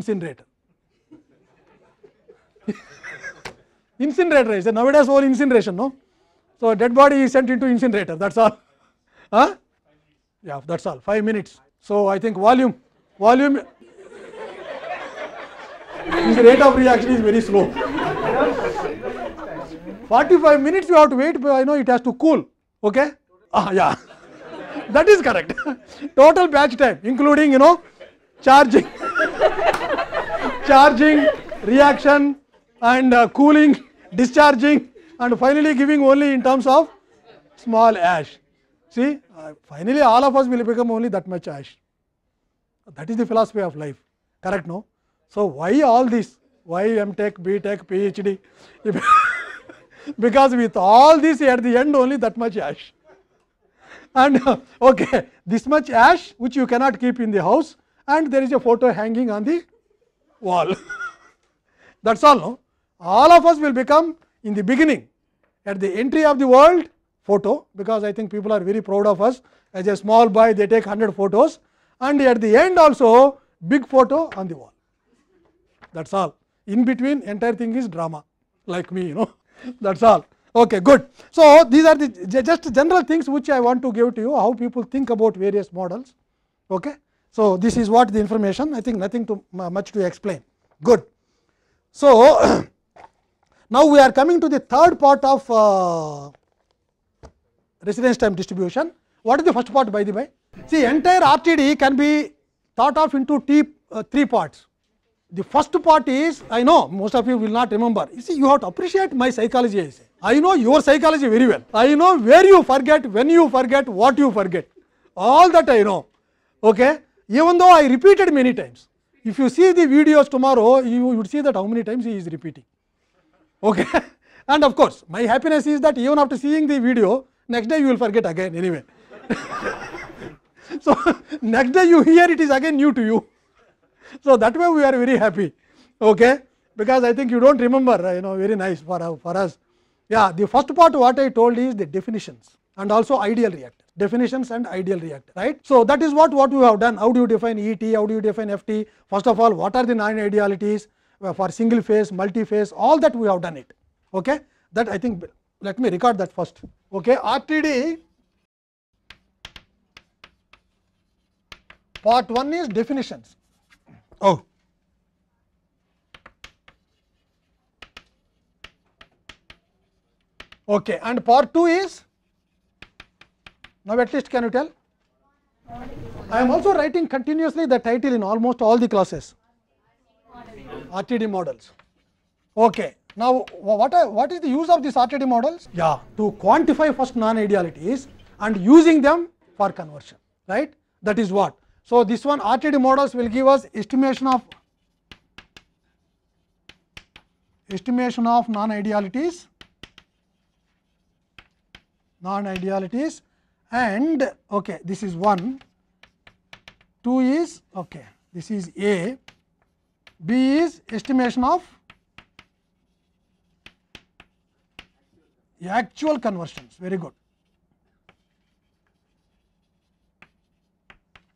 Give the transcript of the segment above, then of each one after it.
incinerator. incinerator is nowadays all incineration, no? So dead body is sent into incinerator. That's all. Huh? Yeah, that's all. Five minutes. So I think volume, volume. His rate of reaction is very slow. 45 minutes you have to wait, I know it has to cool. Okay? Ah, yeah. that is correct. Total batch time, including, you know, charging, charging, reaction, and uh, cooling, discharging, and finally giving only in terms of small ash. See, uh, finally all of us will become only that much ash. That is the philosophy of life. Correct, no? So why all this? Why MTech, BTech, PhD? because with all this at the end only that much ash. And uh, okay, this much ash which you cannot keep in the house, and there is a photo hanging on the wall. That's all, no? All of us will become in the beginning, at the entry of the world, photo, because I think people are very proud of us. As a small boy, they take 100 photos, and at the end also, big photo on the wall. That's all. In between, entire thing is drama, like me, you know. That's all. Okay, good. So these are the just general things which I want to give to you, how people think about various models. Okay. So this is what the information. I think nothing to much to explain. Good. So now we are coming to the third part of uh, residence time distribution. What is the first part by the way? See entire RTD can be thought of into t, uh, three parts. The first part is I know most of you will not remember. You see you have to appreciate my psychology. I say. I know your psychology very well. I know where you forget, when you forget, what you forget. All that I know. Okay. Even though I repeated many times. If you see the videos tomorrow, you would see that how many times he is repeating. Okay. And of course, my happiness is that even after seeing the video, next day you will forget again anyway. so next day you hear it is again new to you. So that way we are very happy. Okay. Because I think you don't remember, uh, you know, very nice for, uh, for us. Yeah, the first part what I told is the definitions and also ideal reactor. Definitions and ideal reactor, right? So that is what, what we have done. How do you define ET? How do you define FT? First of all, what are the non idealities uh, for single phase, multi phase? All that we have done it. Okay, that I think. Let me record that first. Okay, RTD. Part one is definitions. Oh. Okay, and part 2 is now at least can you tell? I am also writing continuously the title in almost all the classes. RTD models. Okay. Now, what, are, what is the use of these RTD models? Yeah, to quantify first non-idealities and using them for conversion, right? That is what. So, this one RTD models will give us estimation of estimation of non-idealities non-idealities and okay this is 1 2 is okay this is a b is estimation of actual conversions very good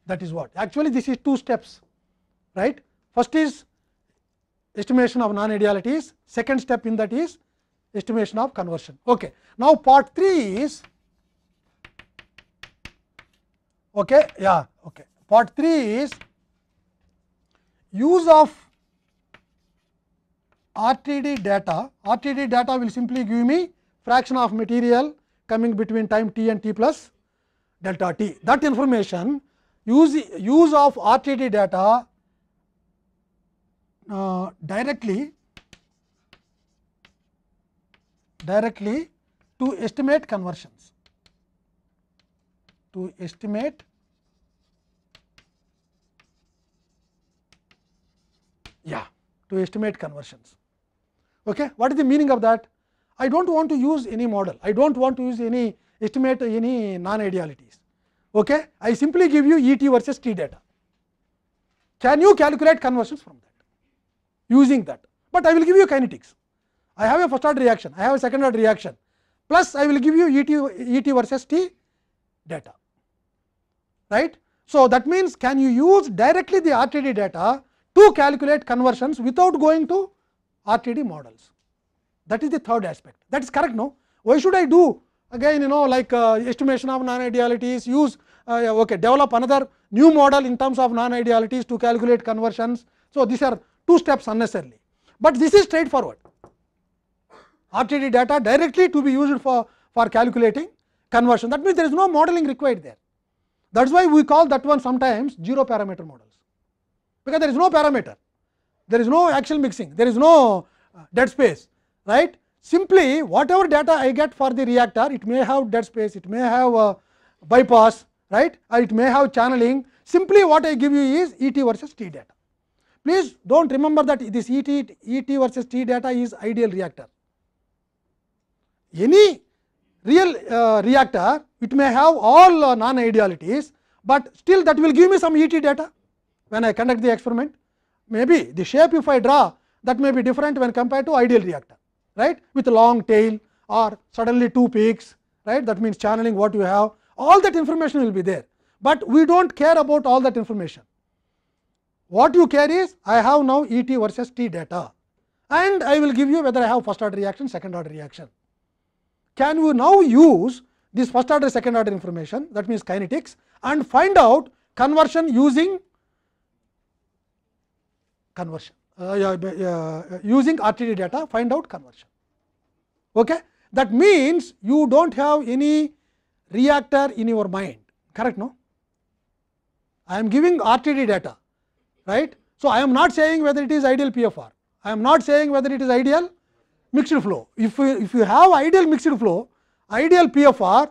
that is what actually this is two steps right first is estimation of non idealities second step in that is estimation of conversion okay now part 3 is okay yeah okay part 3 is use of RTD data RTD data will simply give me fraction of material coming between time t and t plus delta t that information use use of RTD data uh, directly directly to estimate conversions to estimate yeah to estimate conversions okay what is the meaning of that i don't want to use any model i don't want to use any estimate any non idealities okay i simply give you et versus t data can you calculate conversions from that using that but i will give you kinetics i have a first order reaction i have a second order reaction plus i will give you et, et versus t data right so that means can you use directly the rtd data to calculate conversions without going to RTD models. That is the third aspect. That is correct, no? Why should I do again, you know, like uh, estimation of non-idealities, use, uh, okay, develop another new model in terms of non-idealities to calculate conversions. So, these are two steps unnecessarily, but this is straightforward. RTD data directly to be used for, for calculating conversion. That means there is no modeling required there. That is why we call that one sometimes zero parameter models, because there is no parameter, there is no axial mixing, there is no uh, dead space, right. Simply whatever data I get for the reactor, it may have dead space, it may have uh, bypass, right, or it may have channeling. Simply what I give you is ET versus T data. Please do not remember that this ET, ET versus T data is ideal reactor. Any real uh, reactor, it may have all uh, non-idealities, but still that will give me some ET data when I conduct the experiment. Maybe the shape if I draw that may be different when compared to ideal reactor, right, with long tail or suddenly two peaks, right, that means channeling what you have, all that information will be there, but we do not care about all that information. What you care is I have now E t versus t data and I will give you whether I have first order reaction, second order reaction. Can you now use this first order, second order information that means kinetics and find out conversion using conversion uh, uh, using RTD data find out conversion. Okay? That means you do not have any reactor in your mind correct no? I am giving RTD data right. So, I am not saying whether it is ideal PFR, I am not saying whether it is ideal mixed flow. If you, if you have ideal mixed flow, ideal PFR,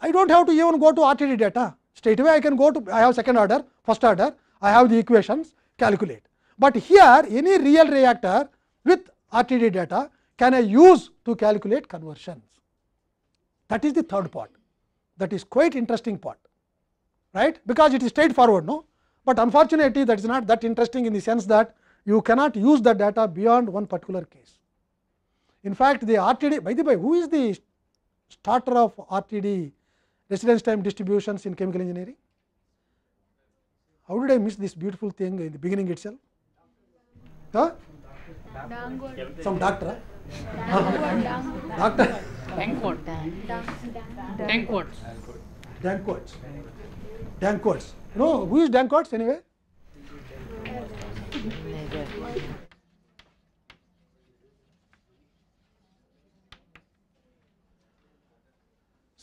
I do not have to even go to RTD data. Straight away I can go to, I have second order, first order, I have the equations, calculate. But here any real reactor with RTD data can I use to calculate conversions. That is the third part. That is quite interesting part, right? Because it is straightforward, no? but unfortunately that is not that interesting in the sense that you cannot use the data beyond one particular case. In fact, the RTD by the way who is the starter of RTD residence time distributions in chemical engineering? How did I miss this beautiful thing in the beginning itself? Huh? Some doctor? doctor? Dankwart. Dankwart. Dankwart. Dankwart. No, who is Dankwart anyway?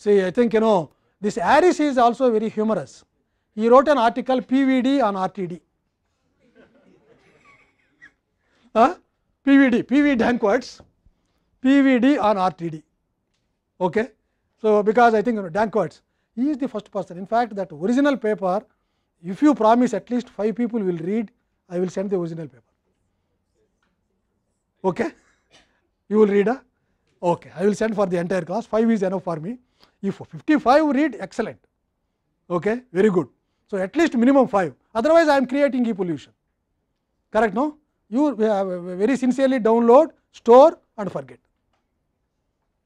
See, I think you know this Harris is also very humorous. He wrote an article PVD on RTD. huh? PVD, PV Dankwart, PVD on RTD. Okay? So, because I think you know, Dankwart, he is the first person. In fact, that original paper if you promise at least 5 people will read, I will send the original paper. Okay? You will read? A? Okay. I will send for the entire class, 5 is enough for me. If 55 read, excellent. Okay? Very good. So, at least minimum 5, otherwise I am creating e-pollution. Correct? No? You very sincerely download, store and forget.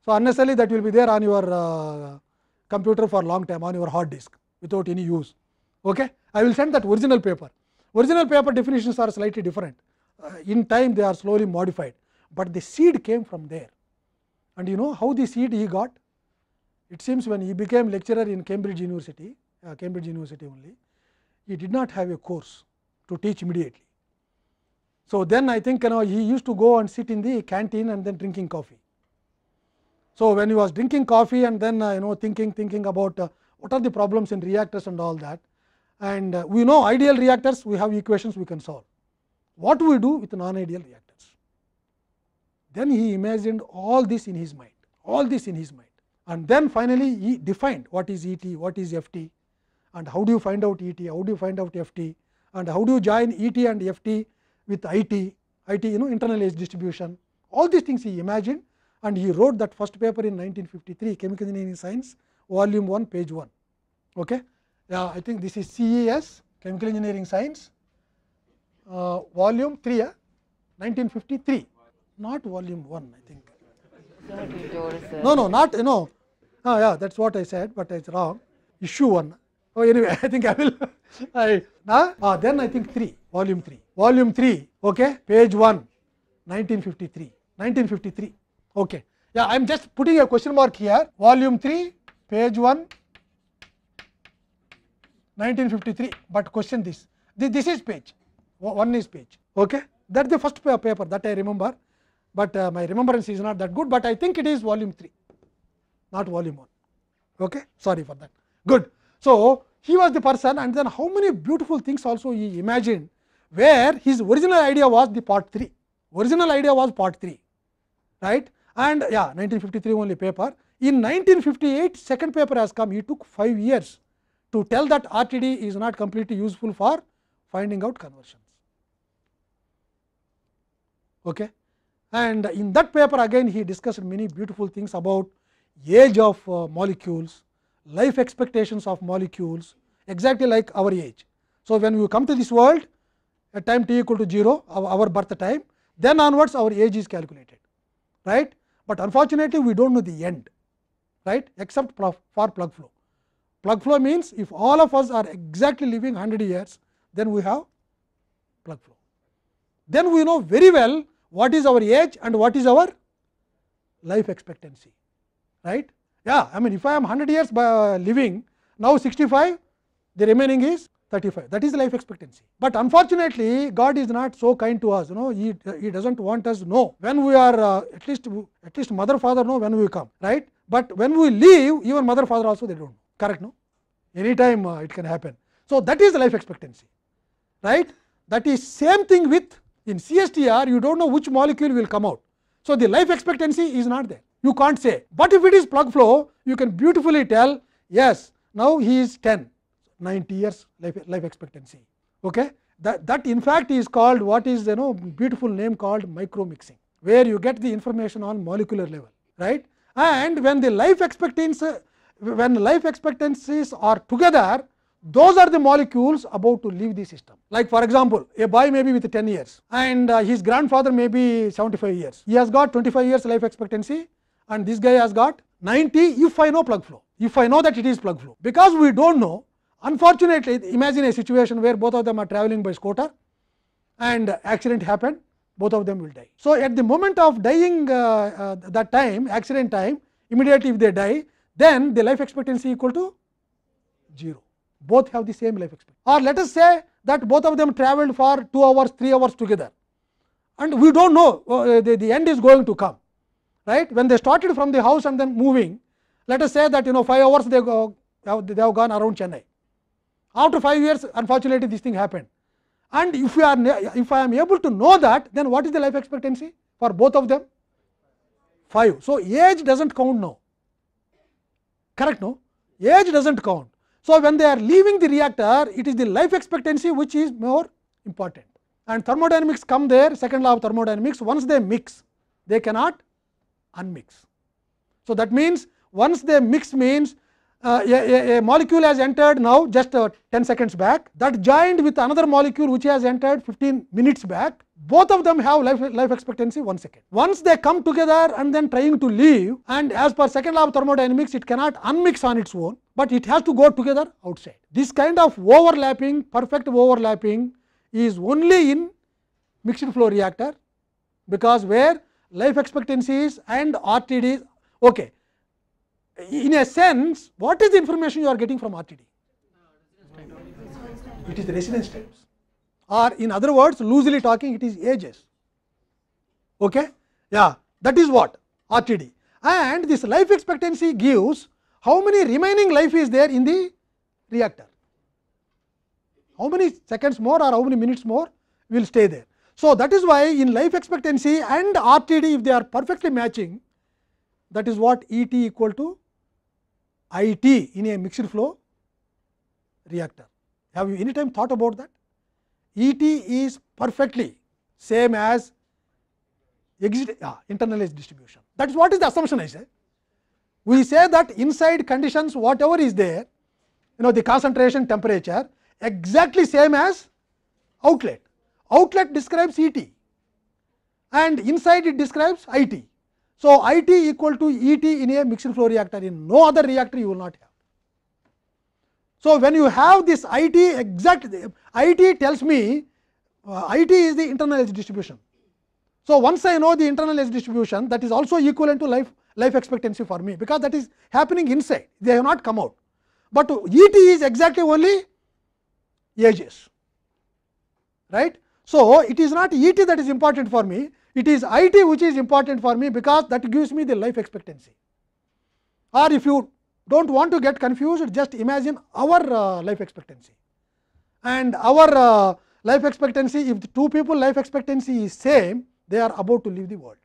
So, unnecessarily that will be there on your uh, computer for long time on your hard disk without any use. Okay? I will send that original paper. Original paper definitions are slightly different. Uh, in time they are slowly modified, but the seed came from there. And you know how the seed he got? It seems when he became lecturer in Cambridge University, uh, Cambridge University only, he did not have a course to teach immediately. So, then I think you know he used to go and sit in the canteen and then drinking coffee. So, when he was drinking coffee and then uh, you know thinking thinking about uh, what are the problems in reactors and all that, and uh, we know ideal reactors we have equations we can solve. What do we do with non-ideal reactors? Then he imagined all this in his mind, all this in his mind and then finally, he defined what is E t, what is F t and how do you find out E t, how do you find out F t and how do you join E t and F t with I t, I t you know internal age distribution. All these things he imagined and he wrote that first paper in 1953 chemical engineering science volume 1 page 1. Okay. Yeah, I think this is CES Chemical Engineering Science, uh, volume 3, uh, 1953, not volume 1, I think. No, no, not, you know, oh, yeah, that is what I said, but it is wrong. Issue 1, Oh, anyway, I think I will. I, nah? ah, then I think 3, volume 3. Volume 3, okay, page 1, 1953. 1953. Okay. Yeah, I am just putting a question mark here. Volume 3, page 1, 1953. But question this. This, this is page. One is page. Okay. That's the first pa- paper that I remember. But uh, my remembrance is not that good. But I think it is volume 3, not volume 1. Okay. Sorry for that. Good. So he was the person, and then how many beautiful things also he imagined, where his original idea was the part 3. Original idea was part 3 right and yeah 1953 only paper in 1958 second paper has come he took 5 years to tell that rtd is not completely useful for finding out conversions okay and in that paper again he discussed many beautiful things about age of uh, molecules life expectations of molecules exactly like our age. So when we come to this world at time t equal to 0 our, our birth time then onwards our age is calculated right? But unfortunately we do not know the end right? Except for plug flow. Plug flow means if all of us are exactly living 100 years then we have plug flow. Then we know very well what is our age and what is our life expectancy right? Yeah i mean if i am 100 years by living now 65 the remaining is 35 that is life expectancy. But unfortunately god is not so kind to us you know he, he doesn't want us to know. When we are uh, at least at least mother father know when we come right? But when we leave even mother father also they don't know. Correct no? Anytime uh, it can happen. So that is life expectancy right? That is same thing with in cstr you don't know which molecule will come out so the life expectancy is not there you can't say but if it is plug flow you can beautifully tell yes now he is 10 90 years life, life expectancy okay that that in fact is called what is you know beautiful name called micro mixing where you get the information on molecular level right and when the life expectancy when life expectancies are together those are the molecules about to leave the system. Like for example a boy may be with 10 years and uh, his grandfather may be 75 years. He has got 25 years life expectancy and this guy has got 90 if i know plug flow if i know that it is plug flow. Because we don't know unfortunately imagine a situation where both of them are traveling by scooter and accident happened both of them will die. So at the moment of dying uh, uh, that time accident time immediately if they die then the life expectancy equal to 0 both have the same life expectancy or let us say that both of them traveled for 2 hours 3 hours together and we don't know uh, the, the end is going to come right when they started from the house and then moving let us say that you know 5 hours they go they have gone around chennai after 5 years unfortunately this thing happened and if we are if i am able to know that then what is the life expectancy for both of them 5 so age does not count now correct no age does not count so when they are leaving the reactor it is the life expectancy which is more important and thermodynamics come there second law of thermodynamics once they mix they cannot unmix so that means once they mix means uh, a, a, a, molecule has entered now just uh, 10 seconds back that joined with another molecule which has entered 15 minutes back both of them have life, life expectancy 1 second. Once they come together and then trying to leave and as per second law of thermodynamics it cannot unmix on its own, but it has to go together outside. This kind of overlapping perfect overlapping is only in mixed flow reactor because where life expectancies and RTDs okay in a sense, what is the information you are getting from RTD? It is the residence times, or in other words, loosely talking, it is ages. Okay, yeah, that is what RTD, and this life expectancy gives how many remaining life is there in the reactor. How many seconds more or how many minutes more will stay there. So that is why in life expectancy and RTD, if they are perfectly matching, that is what E t equal to I t in a mixed flow reactor. Have you any time thought about that? E t is perfectly same as exit ah, internalized distribution. That is what is the assumption I say. We say that inside conditions whatever is there, you know the concentration temperature exactly same as outlet. Outlet describes E t and inside it describes I t. So, I t equal to E t in a mixed flow reactor in no other reactor you will not have. So, when you have this IT exact IT tells me uh, IT is the internal age distribution. So, once I know the internal age distribution that is also equivalent to life life expectancy for me because that is happening inside they have not come out, but ET is exactly only ages right. So, it is not ET that is important for me it is IT which is important for me because that gives me the life expectancy. Or if you do not want to get confused just imagine our uh, life expectancy. And our uh, life expectancy if the two people life expectancy is same they are about to leave the world.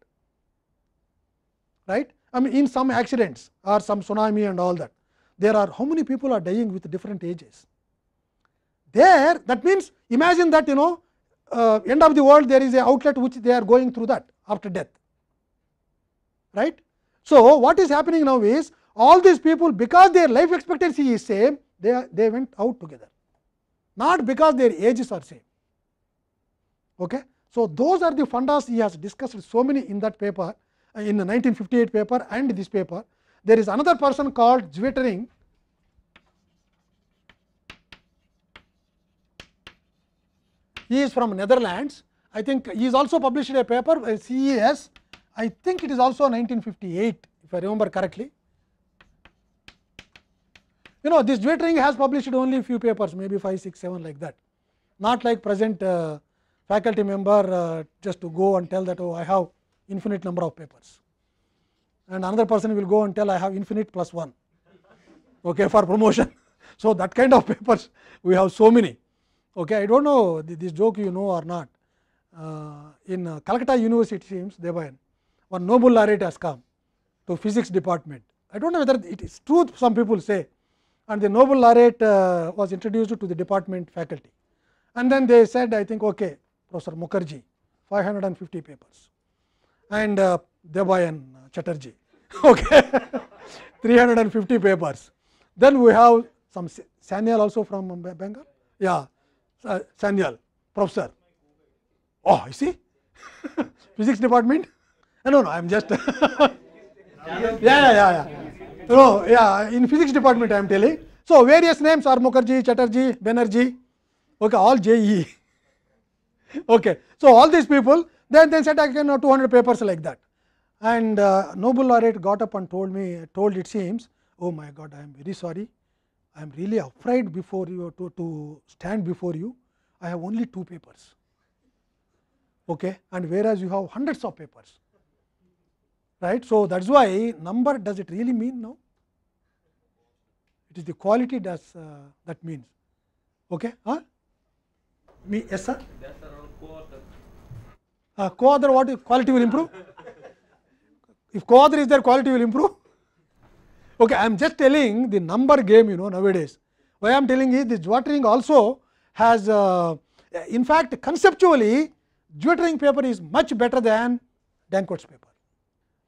Right? I mean in some accidents or some tsunami and all that there are how many people are dying with different ages? There that means imagine that you know uh, end of the world there is a outlet which they are going through that after death right. So, what is happening now is all these people because their life expectancy is same they are, they went out together not because their ages are same. Okay. So, those are the fundas he has discussed so many in that paper in the 1958 paper and this paper. There is another person called Zwietering he is from Netherlands. I think he is also published a paper by CES. I think it is also 1958 if I remember correctly. You know this Zwietering has published only few papers maybe 5, 6, 7 like that. Not like present uh, faculty member uh, just to go and tell that oh I have infinite number of papers and another person will go and tell I have infinite plus 1 okay, for promotion. So, that kind of papers we have so many. Okay, I do not know this joke you know or not. Uh, in uh, Calcutta University it seems Debayan, one Nobel laureate has come to physics department. I do not know whether it is truth some people say and the Nobel laureate uh, was introduced to the department faculty. And then they said I think okay Professor Mukherjee 550 papers and uh, Debayan Chatterjee okay 350 papers. Then we have some Sanyal also from Bengal yeah uh, Sanyal professor. Oh you see physics department no no I am just yeah yeah yeah yeah no yeah in physics department I am telling. So, various names are Mukherjee, Chatterjee, Banerjee okay all JE. okay. So, all these people then then said I can know 200 papers like that and uh, Nobel laureate got up and told me told it seems oh my god I am very sorry I am really afraid before you to, to stand before you. I have only two papers. Okay? And whereas you have hundreds of papers. Right. So, that is why number does it really mean? Now it is the quality does uh, that means. Okay? Huh? me yes sir? Uh, co-author what quality will improve? If co-author is there quality will improve okay i am just telling the number game you know nowadays why i am telling is this Zwietering also has uh, in fact conceptually Zwietering paper is much better than Danckwert's paper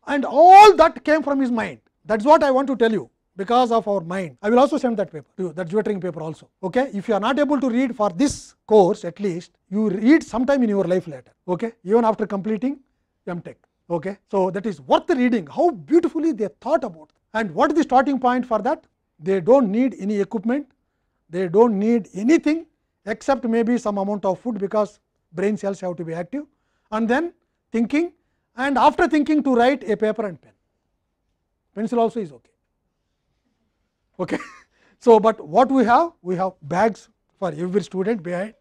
and all that came from his mind that is what I want to tell you because of our mind. I will also send that paper to you, that Zwietering paper also. Okay? If you are not able to read for this course at least, you read sometime in your life later, okay? even after completing MTech. Okay? So, that is worth reading, how beautifully they thought about. And what is the starting point for that? They do not need any equipment, they do not need anything except maybe some amount of food because brain cells have to be active and then thinking and after thinking to write a paper and pen. Pencil also is okay. okay. So, but what we have? We have bags for every student behind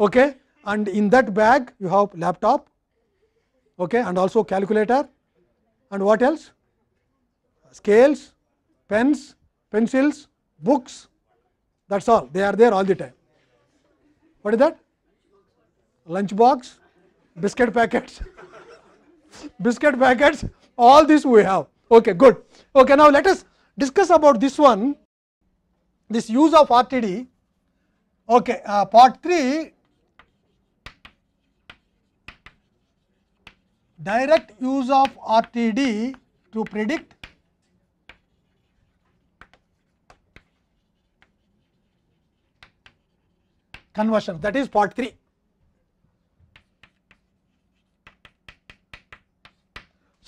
okay. and in that bag you have laptop okay. and also calculator and what else? Scales, pens, pencils, books that is all they are there all the time. What is that? Lunch box, biscuit packets, biscuit packets all this we have okay good okay now let us discuss about this one this use of rtd okay uh, part 3 direct use of rtd to predict conversion. That is part 3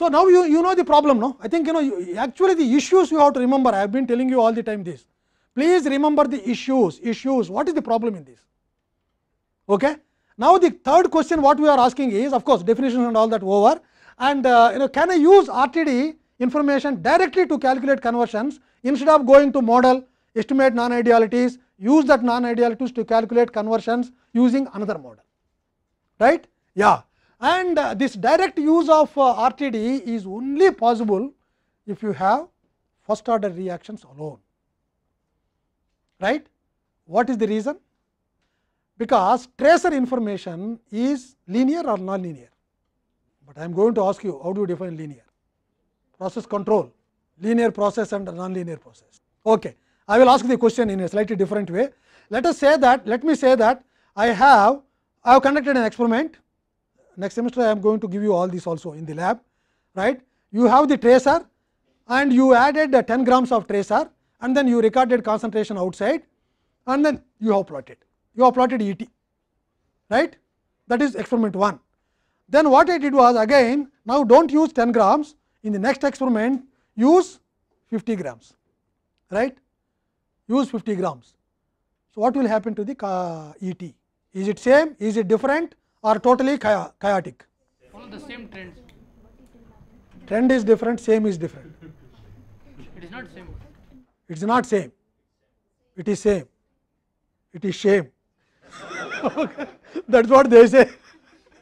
So, now you, you know the problem no? I think you know you, actually the issues you have to remember. I have been telling you all the time this. Please remember the issues, issues, what is the problem in this? Okay. Now, the third question what we are asking is of course, definitions and all that over. And uh, you know can I use RTD information directly to calculate conversions instead of going to model, estimate non-idealities, use that non-idealities to calculate conversions using another model, right? Yeah. And uh, this direct use of uh, RTD is only possible if you have first order reactions alone, right? What is the reason? Because tracer information is linear or non-linear, but I am going to ask you how do you define linear? Process control, linear process and non-linear process. Okay. I will ask the question in a slightly different way. Let us say that, let me say that I have, I have conducted an experiment. Next semester I am going to give you all this also in the lab, right. You have the tracer and you added uh, 10 grams of tracer and then you recorded concentration outside and then you have plotted. You have plotted ET, right. That is experiment 1. Then what I did was again, now do not use 10 grams, in the next experiment use 50 grams, right use 50 grams. So, what will happen to the ET? Is it same, is it different or totally chaotic? Follow the same trends. Trend is different, same is different. It is not same. It is not same, it is same, it is shame. that is what they say,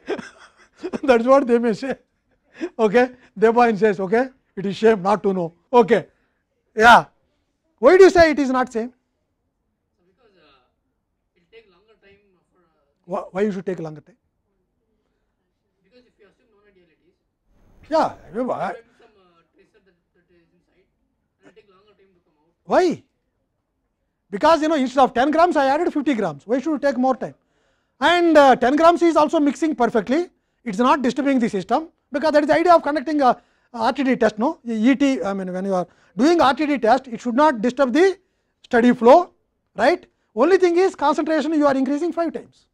that is what they may say. Okay. Devain says, okay, it is shame not to know. Okay. Yeah. Why do you say it is not same? Because uh, it take longer time for. Uh, Why, why you should take longer time? because if you assume non-idealities, Yeah, remember, I- there will be some uh, tracer that, that is inside, and it take longer time to come out. why? Because you know instead of 10 grams I added 50 grams. Why should it take more time? And uh, 10 grams is also mixing perfectly. It is not disturbing the system because that is the idea of conducting a RTD test. No, ET. I mean when you are doing RTD test, it should not disturb the steady flow, right? Only thing is concentration you are increasing 5 times.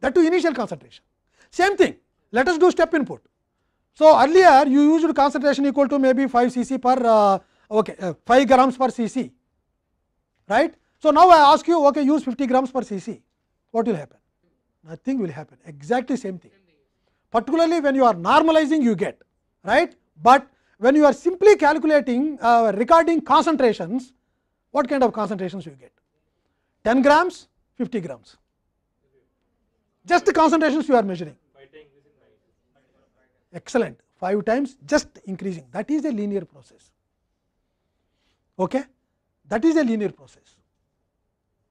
That to initial concentration. Same thing. Let us do step input. So, earlier you used concentration equal to maybe 5 cc per uh, okay, uh, 5 grams per cc, right. So, now I ask you okay use 50 grams per cc, what will happen? Nothing will happen, exactly same thing. Particularly when you are normalizing you get, right. But when you are simply calculating uh, recording concentrations, what kind of concentrations you get? 10 grams, 50 grams. Just the concentrations you are measuring. Excellent. 5 times just increasing. That is a linear process. Okay? That is a linear process.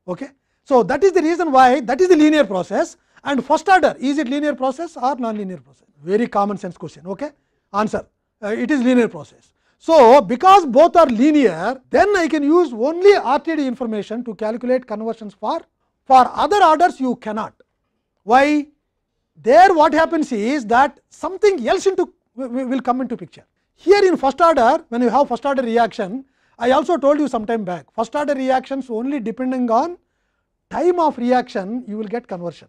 Okay? So, that is the reason why that is the linear process and first order is it linear process or non-linear process? Very common sense question. Okay? Answer. Uh, it is linear process. So, because both are linear, then I can use only RTD information to calculate conversions for, for other orders you cannot. Why? There what happens is that something else into will come into picture. Here in first order, when you have first order reaction, I also told you some time back, first order reactions only depending on time of reaction, you will get conversion.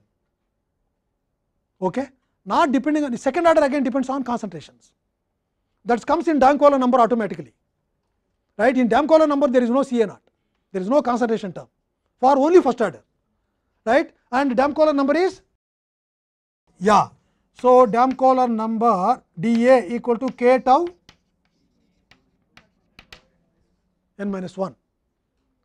Okay? Not depending on the second order again depends on concentrations. That comes in Damkohler number automatically. Right? In Damkohler number, there is no CA naught, there is no concentration term for only first order. Right? And Damkohler number is yeah. So, Damkohler number dA equal to k tau n minus 1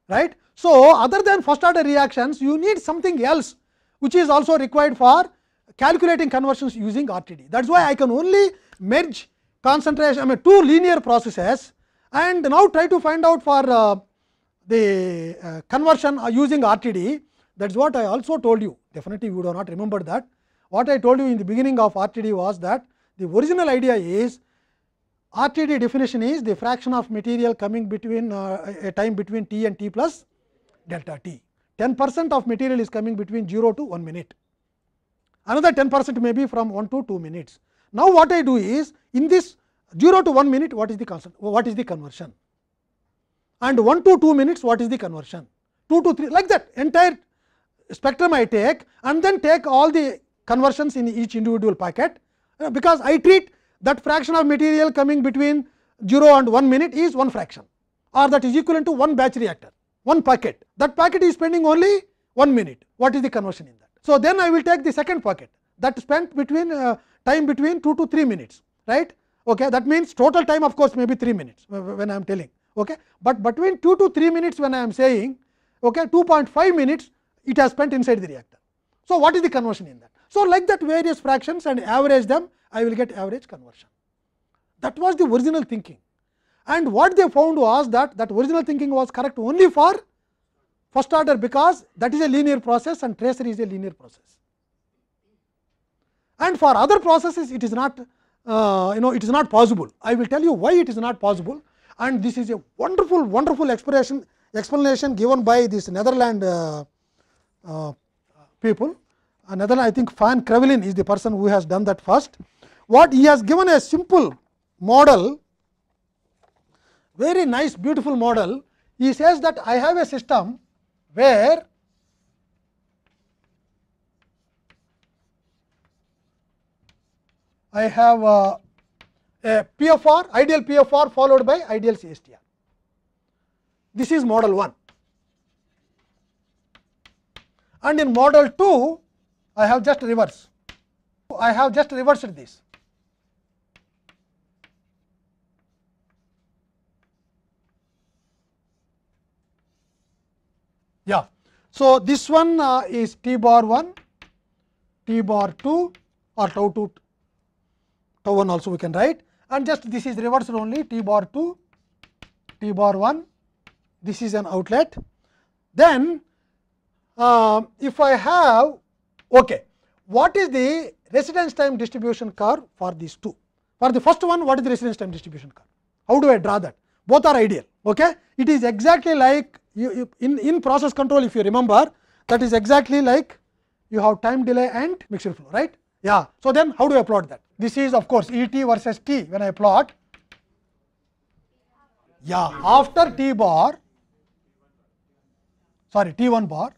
right. So, other than first order reactions you need something else which is also required for calculating conversions using RTD. That is why I can only merge concentration I mean two linear processes and now try to find out for uh, the uh, conversion uh, using RTD that is what I also told you definitely you do not remember that. What I told you in the beginning of RTD was that the original idea is RTD definition is the fraction of material coming between uh, a time between t and t plus delta t. 10 percent of material is coming between 0 to 1 minute. Another 10 percent may be from 1 to 2 minutes. Now, what I do is in this 0 to 1 minute what is the constant, what is the conversion and 1 to 2 minutes what is the conversion 2 to 3 like that entire spectrum I take and then take all the conversions in each individual packet, uh, because I treat that fraction of material coming between 0 and 1 minute is one fraction or that is equivalent to one batch reactor one packet. That packet is spending only 1 minute. What is the conversion in that? So, then I will take the second packet that spent between uh, time between 2 to 3 minutes, right. Okay. That means total time of course, may be 3 minutes when I am telling. Okay. But between 2 to 3 minutes when I am saying okay, 2.5 minutes it has spent inside the reactor. So, what is the conversion in that? So, like that various fractions and average them I will get average conversion. That was the original thinking and what they found was that that original thinking was correct only for first order because that is a linear process and tracer is a linear process. And for other processes it is not uh, you know it is not possible. I will tell you why it is not possible and this is a wonderful wonderful explanation explanation given by this Netherlands uh, uh, people. Another I think Van Krevelen is the person who has done that first. What he has given a simple model very nice beautiful model he says that I have a system where I have uh, a PFR ideal PFR followed by ideal CSTR. This is model 1 and in model 2 I have just reverse I have just reversed this Yeah. So, this one uh, is t bar 1, t bar 2 or tau 2, tau 1 also we can write and just this is reversed only t bar 2, t bar 1, this is an outlet. Then uh, if I have okay, what is the residence time distribution curve for these two? For the first one, what is the residence time distribution curve? How do I draw that? Both are ideal. Okay? It is exactly like you, you in, in process control if you remember that is exactly like you have time delay and mixture flow right. Yeah. So, then how do I plot that? This is of course, E t versus t when I plot yeah after t bar sorry t 1 bar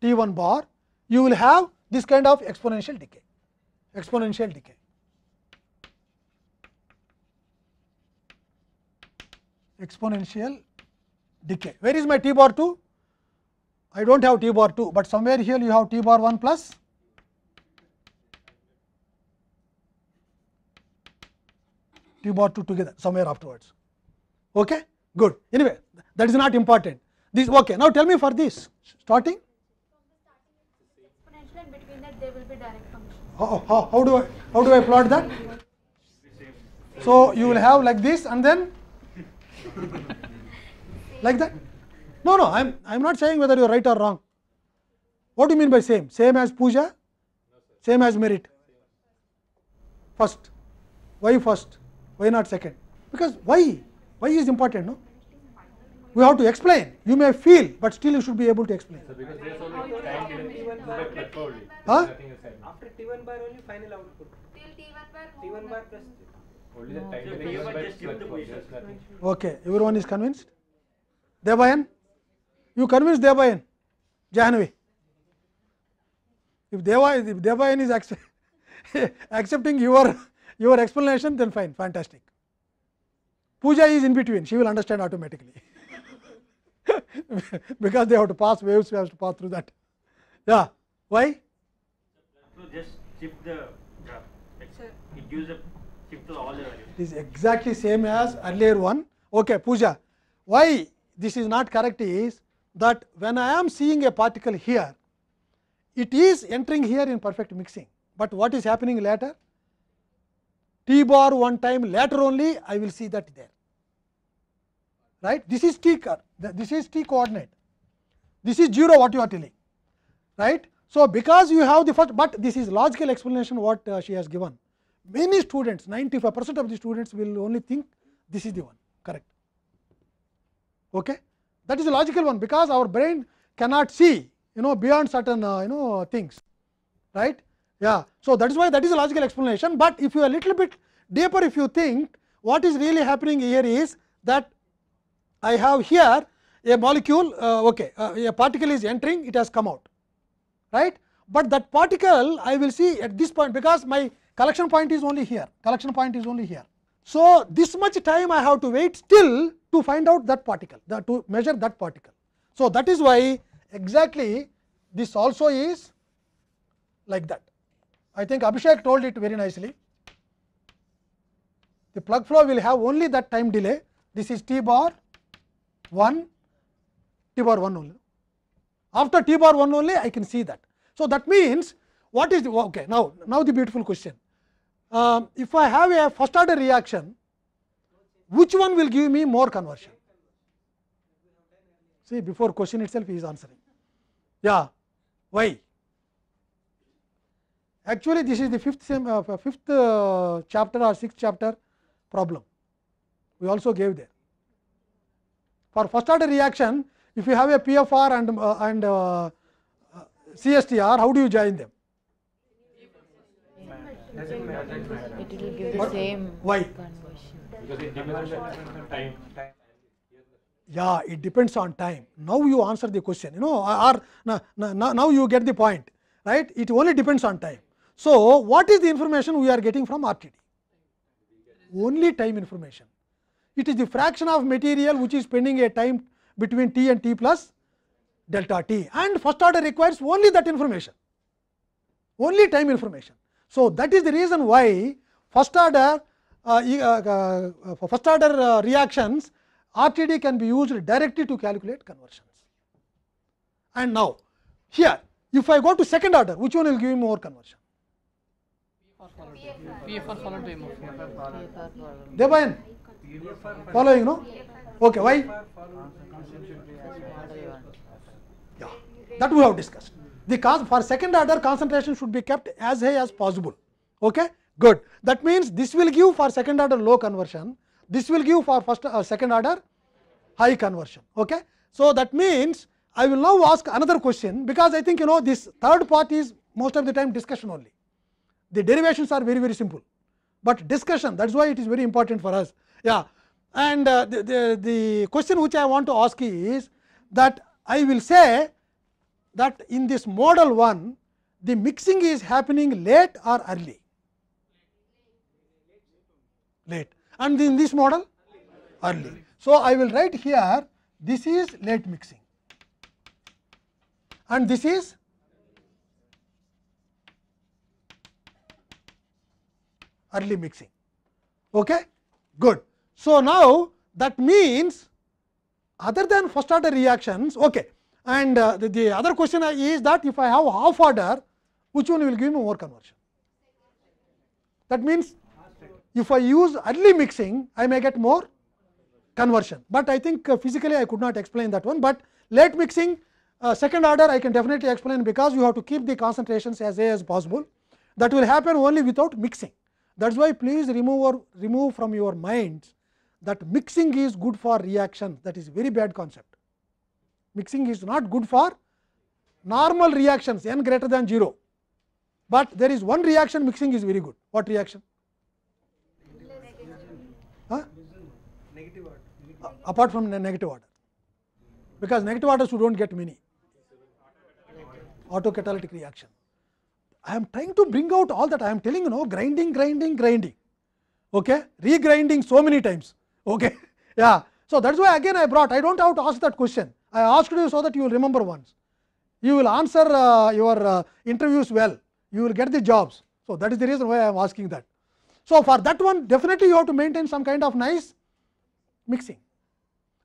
t 1 bar you will have this kind of exponential decay exponential decay. exponential decay. Where is my t bar 2? I do not have t bar 2, but somewhere here you have t bar 1 plus t bar 2 together somewhere afterwards. Okay? Good. Anyway, that is not important. This okay. Now tell me for this starting. exponential and between that there will be direct. How, how, how do I how do I plot that? So you will have like this and then like that. No, no, I am I am not saying whether you are right or wrong. What do you mean by same? Same as puja? Same as merit? First. Why first? Why not second? Because why? Why is important, no? We have to explain. You may feel, but still you should be able to explain. Because there's only time delay but but only. Huh? Nothing is happening. After T1 bar only final output. Till T1 bar T1 bar plus Only the time So delay you is might but just skip but the for- question. there's nothing. Okay, everyone is convinced? Devayan? You convinced Devayan? Jahnavi? If Deva if Devayan is accept, accepting your your explanation, then fine, fantastic. Puja is in between, she will understand automatically. because they have to pass waves, we have to pass through that. Yeah. Why? So just shift the it gives a shift to all the values. It is exactly same as earlier one. Okay, Puja. Why this is not correct is that when I am seeing a particle here, it is entering here in perfect mixing, but what is happening later? T bar one time later only I will see that there. Right? This is t. This is t coordinate. This is 0 what you are telling. Right? So, because you have the first, but this is logical explanation what uh, she has given. Many students, 95 percent of the students will only think this is the one, correct. Okay? That is a logical one, because our brain cannot see, you know, beyond certain, uh, you know, things, right. Yeah. So, that is why that is a logical explanation, but if you are a little bit deeper, if you think what is really happening here is that I have here a molecule, uh, okay, uh, a particle is entering, it has come out, right. But that particle I will see at this point, because my collection point is only here, collection point is only here. So, this much time I have to wait still to find out that particle, the, to measure that particle. So, that is why exactly this also is like that. I think Abhishek told it very nicely. The plug flow will have only that time delay. This is T bar 1, T bar 1 only. After T bar 1 only, I can see that. So, that means what is the, okay, now, now the beautiful question. Um, if I have a first order reaction, which one will give me more conversion? See, before question itself he is answering. Yeah, why? Actually, this is the fifth sem, uh, fifth uh, chapter or sixth chapter problem. We also gave there. For first order reaction, if you have a PFR and uh, and uh, uh, CSTR, how do you join them? It will give the same Why? conversion. Because it depends on time. Yeah, it depends on time. Now you answer the question, you know, or now, now, now you get the point, right? It only depends on time. So, what is the information we are getting from RTD? Only time information. It is the fraction of material which is spending a time between t and t plus delta t and first order requires only that information, only time information. So, that is the reason why first order uh, uh, uh, first order uh, reactions RTD can be used directly to calculate conversions. And now, here if I go to second order, which one will give me more conversion? PFR followed by MOF. PFR following no? Okay, why? Yeah, that we have discussed. The cause for second order concentration should be kept as high as possible. Okay, good. That means this will give for second order low conversion. This will give for first uh, second order high conversion. Okay, so that means I will now ask another question because I think you know this third part is most of the time discussion only. The derivations are very very simple, but discussion that is why it is very important for us. Yeah, and uh, the, the the question which I want to ask is that I will say that in this model 1 the mixing is happening late or early? Late. And in this model? Early. So, I will write here this is late mixing. And this is early mixing. Okay? Good. So, now that means other than first order reactions, okay. And uh, the, the other question is that if I have half order, which one will give me more conversion? That means if I use early mixing, I may get more conversion, but I think uh, physically I could not explain that one, but late mixing uh, second order I can definitely explain because you have to keep the concentrations as A as possible. That will happen only without mixing. That is why please remove or remove from your minds that mixing is good for reaction that is very bad concept. Mixing is not good for normal reactions n greater than 0, but there is one reaction mixing is very good. What reaction? Huh? Apart from negative order, because negative orders you do not get many autocatalytic reaction. I am trying to bring out all that I am telling you know grinding, grinding, grinding, okay, regrinding so many times. Okay, yeah. So that is why again I brought. I don't have to ask that question. I asked you so that you will remember once. You will answer uh, your uh, interviews well. You will get the jobs. So that is the reason why I am asking that. So for that one, definitely you have to maintain some kind of nice mixing.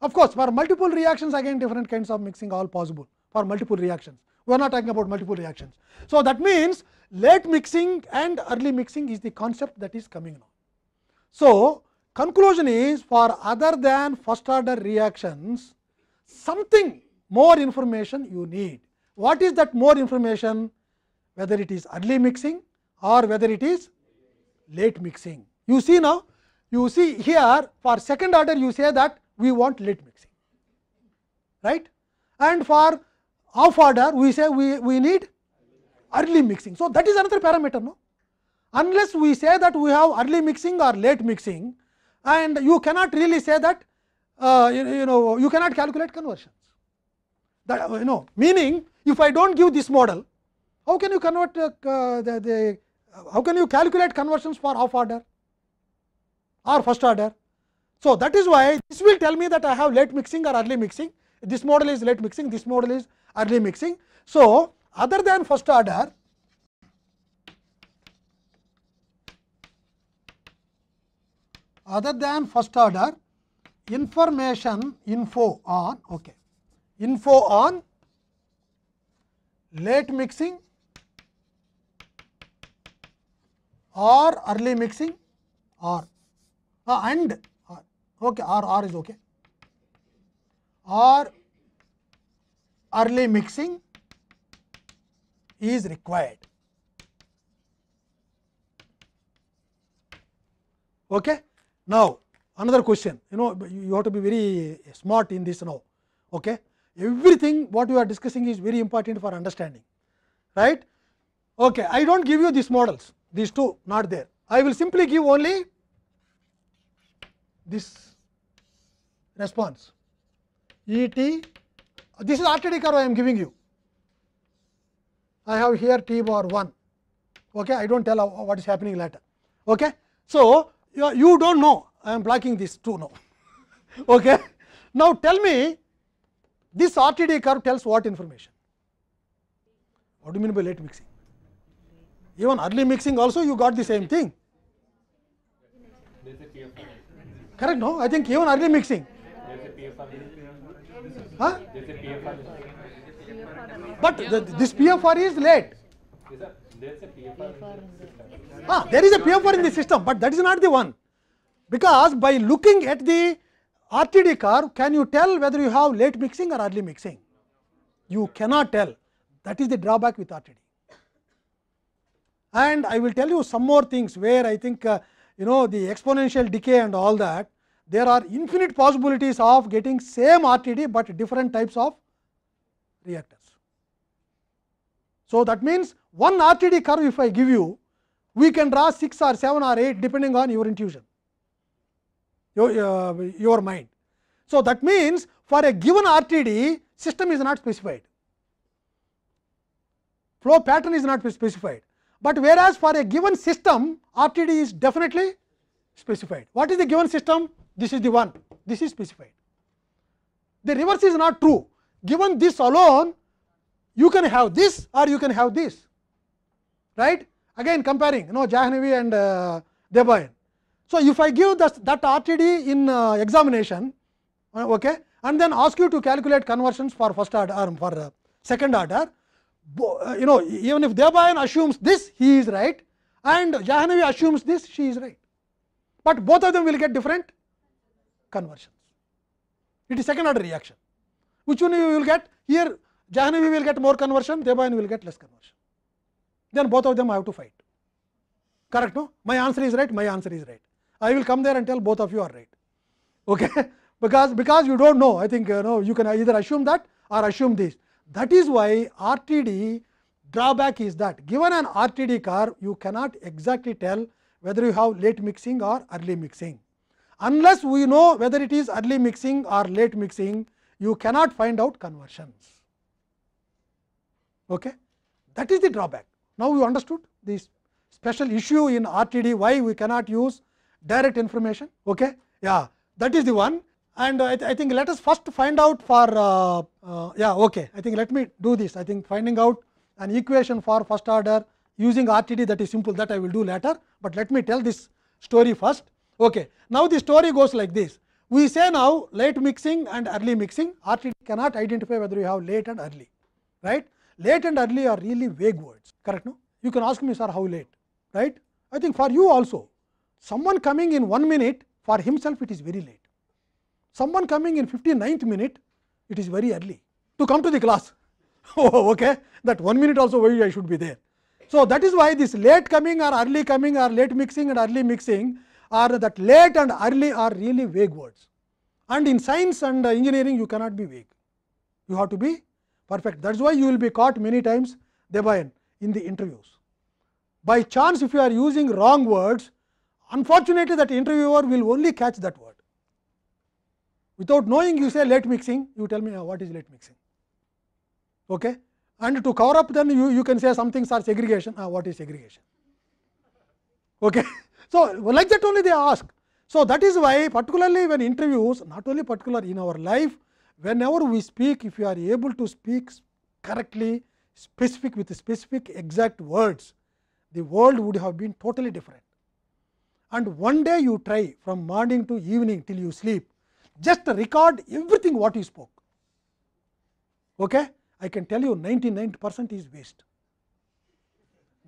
Of course, for multiple reactions again different kinds of mixing all possible for multiple reactions. We are not talking about multiple reactions. So that means late mixing and early mixing is the concept that is coming now. So conclusion is for other than first order reactions, something more information you need. What is that more information? Whether it is early mixing or whether it is late mixing. You see now, you see here for second order you say that we want late mixing, right? And for half order we say we, we need early mixing. So, that is another parameter, no? Unless we say that we have early mixing or late mixing and you cannot really say that uh, you, you know you cannot calculate conversions. That uh, you know meaning if I do not give this model, how can you convert uh, the, the how can you calculate conversions for half order or first order? So, that is why this will tell me that I have late mixing or early mixing. This model is late mixing, this model is early mixing. So, other than first order, other than first order, information info on okay, info on late mixing or early mixing or uh, and or, okay or or is okay or early mixing is required. Okay. Now, another question you know you have to be very smart in this now. Okay. Everything what we are discussing is very important for understanding right. Okay. I do not give you these models these two not there. I will simply give only this response E t this is RTD curve I am giving you. I have here t bar 1 okay I do not tell what is happening later okay so you, you do not know I am blocking this too now okay now tell me this RTD curve tells what information what do you mean by late mixing even early mixing also you got the same thing correct no I think even early mixing a PFR. Huh? But the, this PFR is late Ah, there is a PFR in the system, but that is not the one. Because by looking at the RTD curve, can you tell whether you have late mixing or early mixing? You cannot tell. That is the drawback with RTD. And I will tell you some more things where I think uh, you know the exponential decay and all that. There are infinite possibilities of getting same RTD, but different types of reactors. So, that means one RTD curve if I give you, we can draw 6 or 7 or 8 depending on your intuition, your, uh, your mind. So, that means for a given RTD system is not specified, flow pattern is not specified, but whereas for a given system RTD is definitely specified. What is the given system? This is the one, this is specified. The reverse is not true. Given this alone, you can have this or you can have this, right? Again comparing, you know, Jahnavi and uh. So, if I give that, that RTD in uh, examination, uh, okay, and then ask you to calculate conversions for first order or for uh, second order, uh, you know, even if Debayan assumes this, he is right, and Jahnavi assumes this, she is right. But both of them will get different conversions. It is second order reaction. Which one you will get? Here Jahanavi will get more conversion, Devayan will get less conversion. Then both of them have to fight. Correct? No? My answer is right, my answer is right. I will come there and tell both of you are right. Okay? because, because you do not know, I think you know you can either assume that or assume this. That is why RTD drawback is that given an RTD car you cannot exactly tell whether you have late mixing or early mixing. Unless we know whether it is early mixing or late mixing, you cannot find out conversions. Okay? That is the drawback. Now, you understood this special issue in RTD why we cannot use direct information. Okay? Yeah, that is the one. And I, th I think let us first find out for uh, uh, yeah okay. I think let me do this. I think finding out an equation for first order using RTD that is simple that I will do later, but let me tell this story first. Okay. Now, the story goes like this. We say now late mixing and early mixing RTD cannot identify whether you have late and early, right. Late and early are really vague words, correct no? You can ask me sir how late, right. I think for you also, someone coming in 1 minute for himself it is very late. Someone coming in 59th minute, it is very early to come to the class. oh, okay, that 1 minute also why I should be there. So, that is why this late coming or early coming or late mixing and early mixing are that late and early are really vague words. And in science and engineering you cannot be vague, you have to be perfect. That is why you will be caught many times Debayan in the interviews. By chance if you are using wrong words, unfortunately that interviewer will only catch that word. Without knowing you say late mixing, you tell me uh, what is late mixing. Okay? And to cover up then you, you can say some things are segregation, uh, what is segregation. Okay? So, like that only they ask. So, that is why particularly when interviews not only particular in our life whenever we speak if you are able to speak correctly specific with specific exact words the world would have been totally different. And one day you try from morning to evening till you sleep just record everything what you spoke. Okay? I can tell you 99 percent is waste.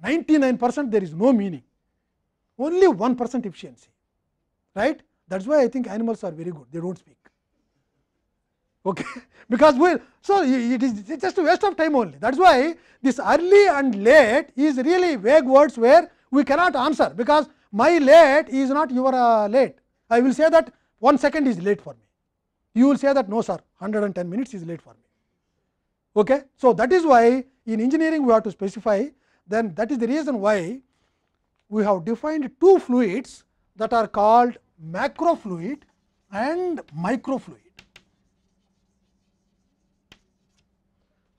99 percent there is no meaning, only 1 percent efficiency, right. That is why I think animals are very good, they do not speak. Okay. because we, so it is just a waste of time only. That is why this early and late is really vague words where we cannot answer, because my late is not your uh, late. I will say that 1 second is late for me. You will say that no sir, 110 minutes is late for me. Okay. So, that is why in engineering we have to specify then that is the reason why we have defined two fluids that are called macrofluid and microfluid.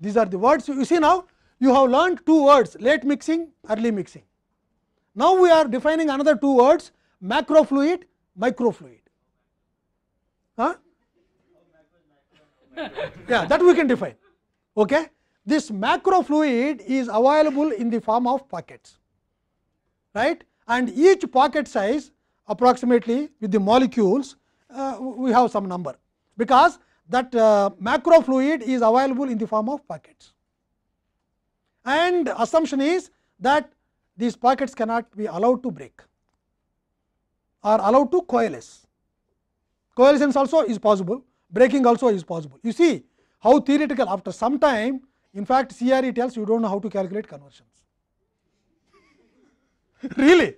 These are the words you see now you have learned two words late mixing, early mixing. Now, we are defining another two words macrofluid, microfluid. Huh? yeah, that we can define. Okay? This macrofluid is available in the form of pockets, right? And each pocket size approximately with the molecules, uh, we have some number, because that uh, macrofluid is available in the form of pockets. And assumption is that these pockets cannot be allowed to break or allowed to coalesce. Coalescence also is possible, breaking also is possible. You see how theoretical after some time in fact, CRE tells you do not know how to calculate conversions. Really,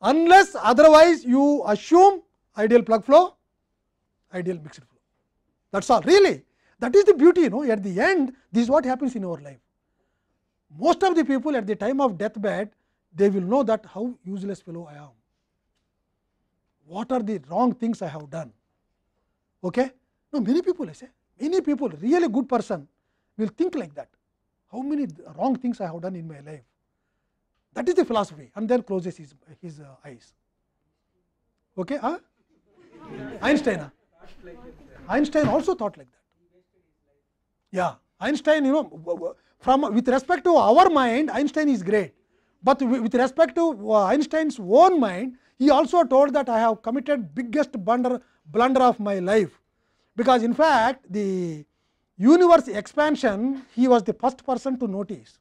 unless otherwise you assume ideal plug flow, ideal mixed flow. That is all really. That is the beauty, you know, at the end, this is what happens in our life. Most of the people at the time of deathbed, they will know that how useless fellow I am. What are the wrong things I have done? Okay? No, many people I say, many people, really good person, will think like that. How many wrong things I have done in my life? That is the philosophy, and then closes his, his uh, eyes. Okay? Huh? Einstein. Huh? Einstein also thought like that. Yeah, Einstein, you know, from with respect to our mind, Einstein is great. But with respect to uh, Einstein's own mind, he also told that I have committed biggest blunder, blunder of my life. Because in fact, the universe expansion he was the first person to notice.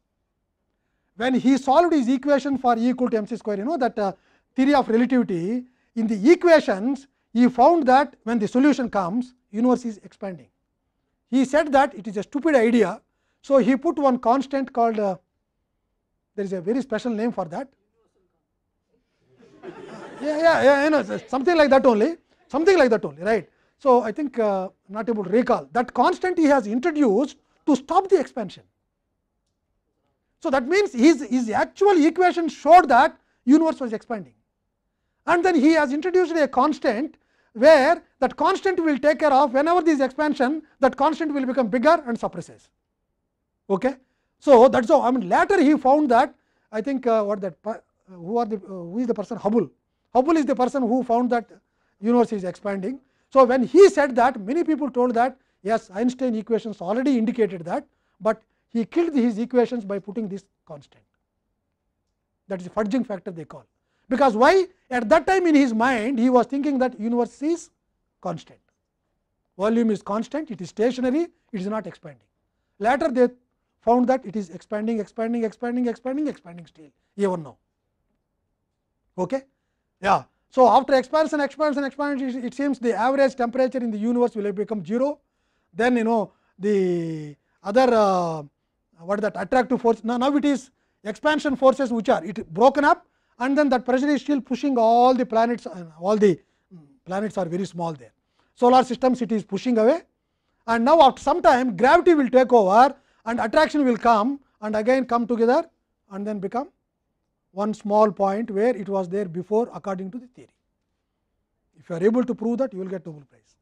When he solved his equation for E equal to m c square, you know that uh, theory of relativity, in the equations he found that when the solution comes, universe is expanding. He said that it is a stupid idea. So, he put one constant called, uh, there is a very special name for that. yeah, yeah, yeah, you know, something like that only, something like that only, right. So, I think uh, not able to recall that constant he has introduced to stop the expansion. So, that means his, his actual equation showed that universe was expanding and then he has introduced a constant where that constant will take care of whenever this expansion that constant will become bigger and suppresses. Okay. So, that is how I mean later he found that I think uh, what that uh, who are the uh, who is the person Hubble. Hubble is the person who found that universe is expanding so, when he said that many people told that yes Einstein equations already indicated that, but he killed his equations by putting this constant that is fudging factor they call. Because why at that time in his mind he was thinking that universe is constant, volume is constant, it is stationary, it is not expanding. Later they found that it is expanding, expanding, expanding, expanding, expanding still even now. Okay? Yeah. So, after expansion, expansion, expansion, it seems the average temperature in the universe will become 0. Then you know the other uh, what is that attractive force. Now, now it is expansion forces which are it broken up and then that pressure is still pushing all the planets and all the mm, planets are very small there. Solar systems it is pushing away and now after some time gravity will take over and attraction will come and again come together and then become one small point where it was there before according to the theory. If you are able to prove that you will get Nobel Prize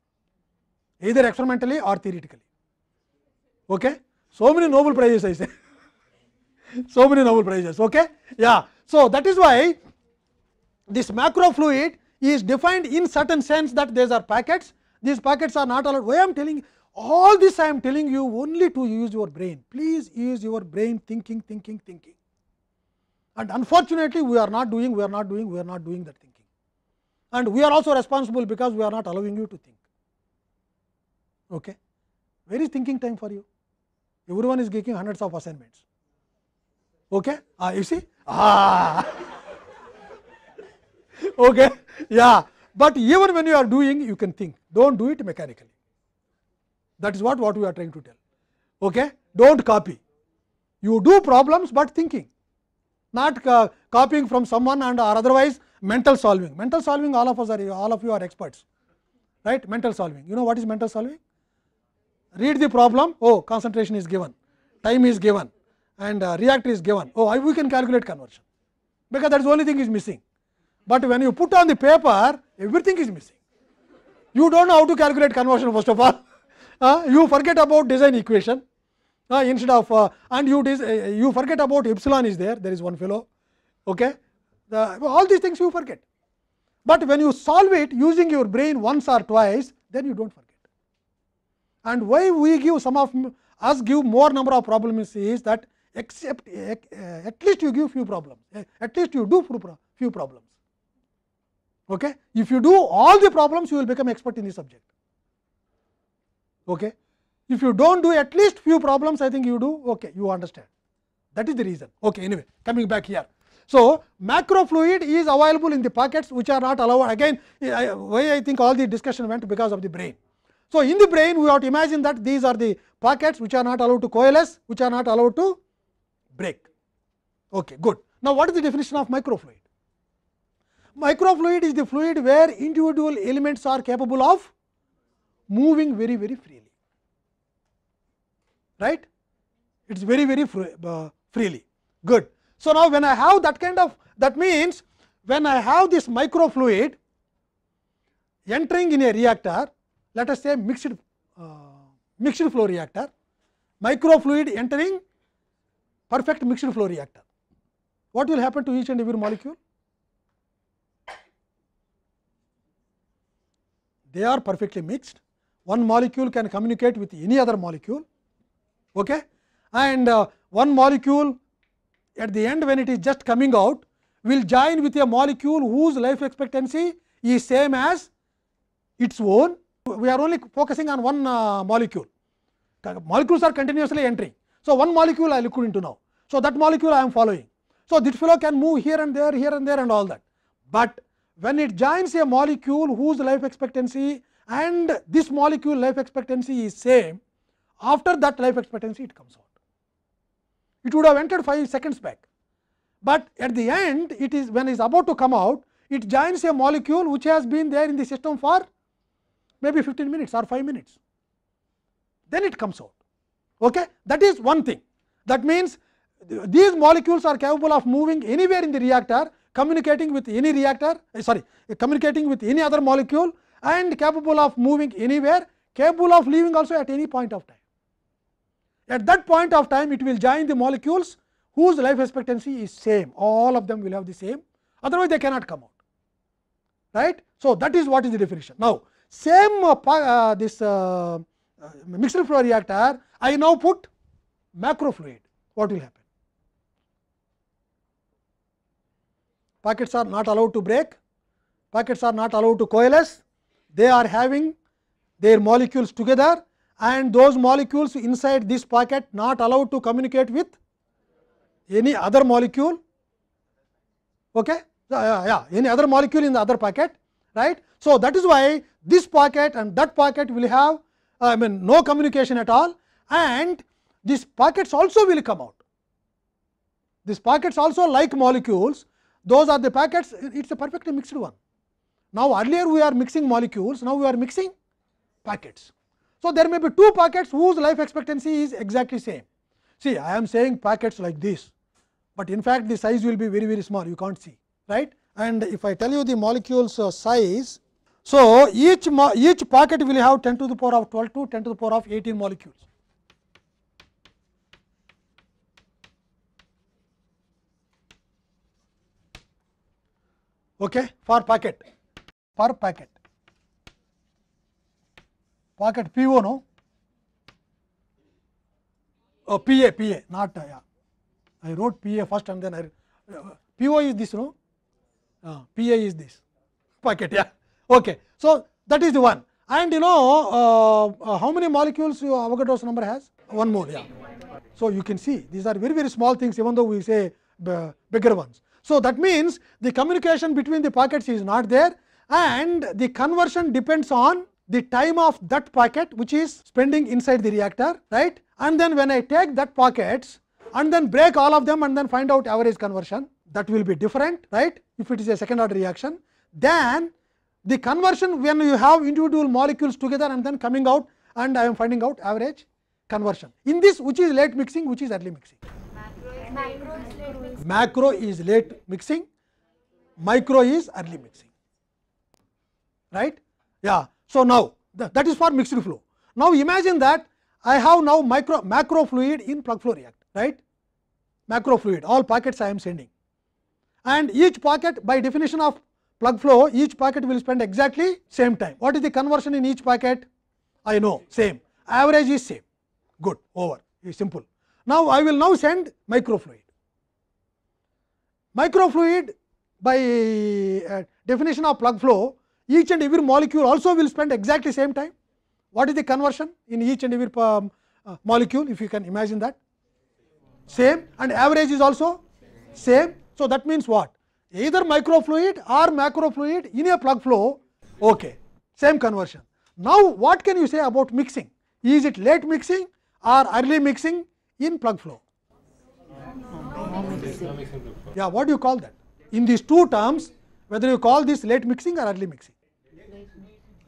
either experimentally or theoretically. Okay? So many Nobel Prizes I say, so many Nobel Prizes. Okay? Yeah. So, that is why this macro fluid is defined in certain sense that these are packets. These packets are not allowed. Why I am telling all this I am telling you only to use your brain. Please use your brain thinking, thinking, thinking. And unfortunately, we are not doing, we are not doing, we are not doing that thinking. And we are also responsible because we are not allowing you to think. Okay. Where is thinking time for you? Everyone is getting hundreds of assignments. Okay. Ah, you see? Ah. okay. Yeah. But even when you are doing, you can think. Don't do it mechanically. That is what, what we are trying to tell. Okay? Don't copy. You do problems, but thinking. Not uh, copying from someone and or otherwise mental solving. Mental solving, all of us are, all of you are experts. Right? Mental solving. You know what is mental solving? Read the problem. Oh, concentration is given. Time is given. And uh, reactor is given. Oh, I, we can calculate conversion. Because that is the only thing is missing. But when you put on the paper, everything is missing. You don't know how to calculate conversion first of all. Uh, you forget about design equation uh, instead of uh, and you uh, you forget about epsilon is there. There is one fellow. Okay, the, all these things you forget. But when you solve it using your brain once or twice, then you don't forget. And why we give some of us give more number of problems is that except uh, at least you give few problems. Uh, At least you do few problems. Okay? If you do all the problems, you will become expert in the subject. Okay? If you don't do at least few problems, I think you do okay, you understand. That is the reason. Okay, anyway, coming back here. So, macrofluid is available in the pockets which are not allowed. Again, why I think all the discussion went because of the brain. So, in the brain, we have to imagine that these are the pockets which are not allowed to coalesce, which are not allowed to break. Okay, good. Now, what is the definition of microfluid? Microfluid is the fluid where individual elements are capable of moving very, very freely. Right? It is very, very free, uh, freely. Good. So, now when I have that kind of, that means when I have this microfluid entering in a reactor, let us say mixed, uh, mixed flow reactor, microfluid entering perfect mixed flow reactor. What will happen to each and every molecule? They are perfectly mixed. One molecule can communicate with any other molecule. Okay? And uh, one molecule at the end when it is just coming out will join with a molecule whose life expectancy is same as its own. We are only focusing on one uh, molecule. Molecules are continuously entering. So, one molecule I look into now. So, that molecule I am following. So, this fellow can move here and there, here and there and all that. But when it joins a molecule whose life expectancy and this molecule life expectancy is same, after that life expectancy it comes out. It would have entered 5 seconds back, but at the end it is when it is about to come out, it joins a molecule which has been there in the system for maybe 15 minutes or 5 minutes, then it comes out. Okay? That is one thing. That means, these molecules are capable of moving anywhere in the reactor, communicating with any reactor, uh, sorry, uh, communicating with any other molecule and capable of moving anywhere, capable of leaving also at any point of time. At that point of time, it will join the molecules whose life expectancy is same, all of them will have the same, otherwise they cannot come out. Right? So, that is what is the definition. Now, same uh, uh, this uh, uh, mixed flow reactor, I now put macrofluid, what will happen? Packets are not allowed to break, packets are not allowed to coalesce, they are having their molecules together and those molecules inside this packet not allowed to communicate with any other molecule. Okay? Yeah, yeah, any other molecule in the other packet, right? So, that is why this packet and that packet will have I mean no communication at all and these packets also will come out. These packets also like molecules, those are the packets, it is a perfectly mixed one. Now, earlier we are mixing molecules, now we are mixing packets. So, there may be two packets whose life expectancy is exactly same. See, I am saying packets like this, but in fact, the size will be very, very small, you can't see, right. And if I tell you the molecules uh, size, so each, each packet will have 10 to the power of 12 to 10 to the power of 18 molecules. Okay, for packet. per packet. Packet PO no? Oh, PA, PA, not uh, yeah. I wrote PA first and then I uh, PO is this no? Uh, PA is this packet yeah. Okay. So that is the one. And you know uh, uh, how many molecules your Avogadro's number has? One more yeah. So you can see these are very very small things even though we say bigger ones. So that means the communication between the packets is not there and the conversion depends on the time of that packet which is spending inside the reactor right and then when I take that packets and then break all of them and then find out average conversion that will be different right if it is a second order reaction then the conversion when you have individual molecules together and then coming out and I am finding out average conversion. In this which is late mixing which is early mixing. Macro is late mix. macro is late mixing micro is early mixing. Right? Yeah. So now th- that is for mixed flow. Now imagine that i have now micro macro fluid in plug flow reactor right? Macro fluid all packets i am sending. And each packet by definition of plug flow each packet will spend exactly same time what is the conversion in each packet i know same average is same good over is simple now i will now send microfluid microfluid by uh, definition of plug flow each and every molecule also will spend exactly same time what is the conversion in each and every uh, molecule if you can imagine that same and average is also same so that means what either microfluid or macrofluid in a plug flow. Okay same conversion. Now what can you say about mixing? Is it late mixing or early mixing in plug flow? Yeah what do you call that? In these two terms whether you call this late mixing or early mixing.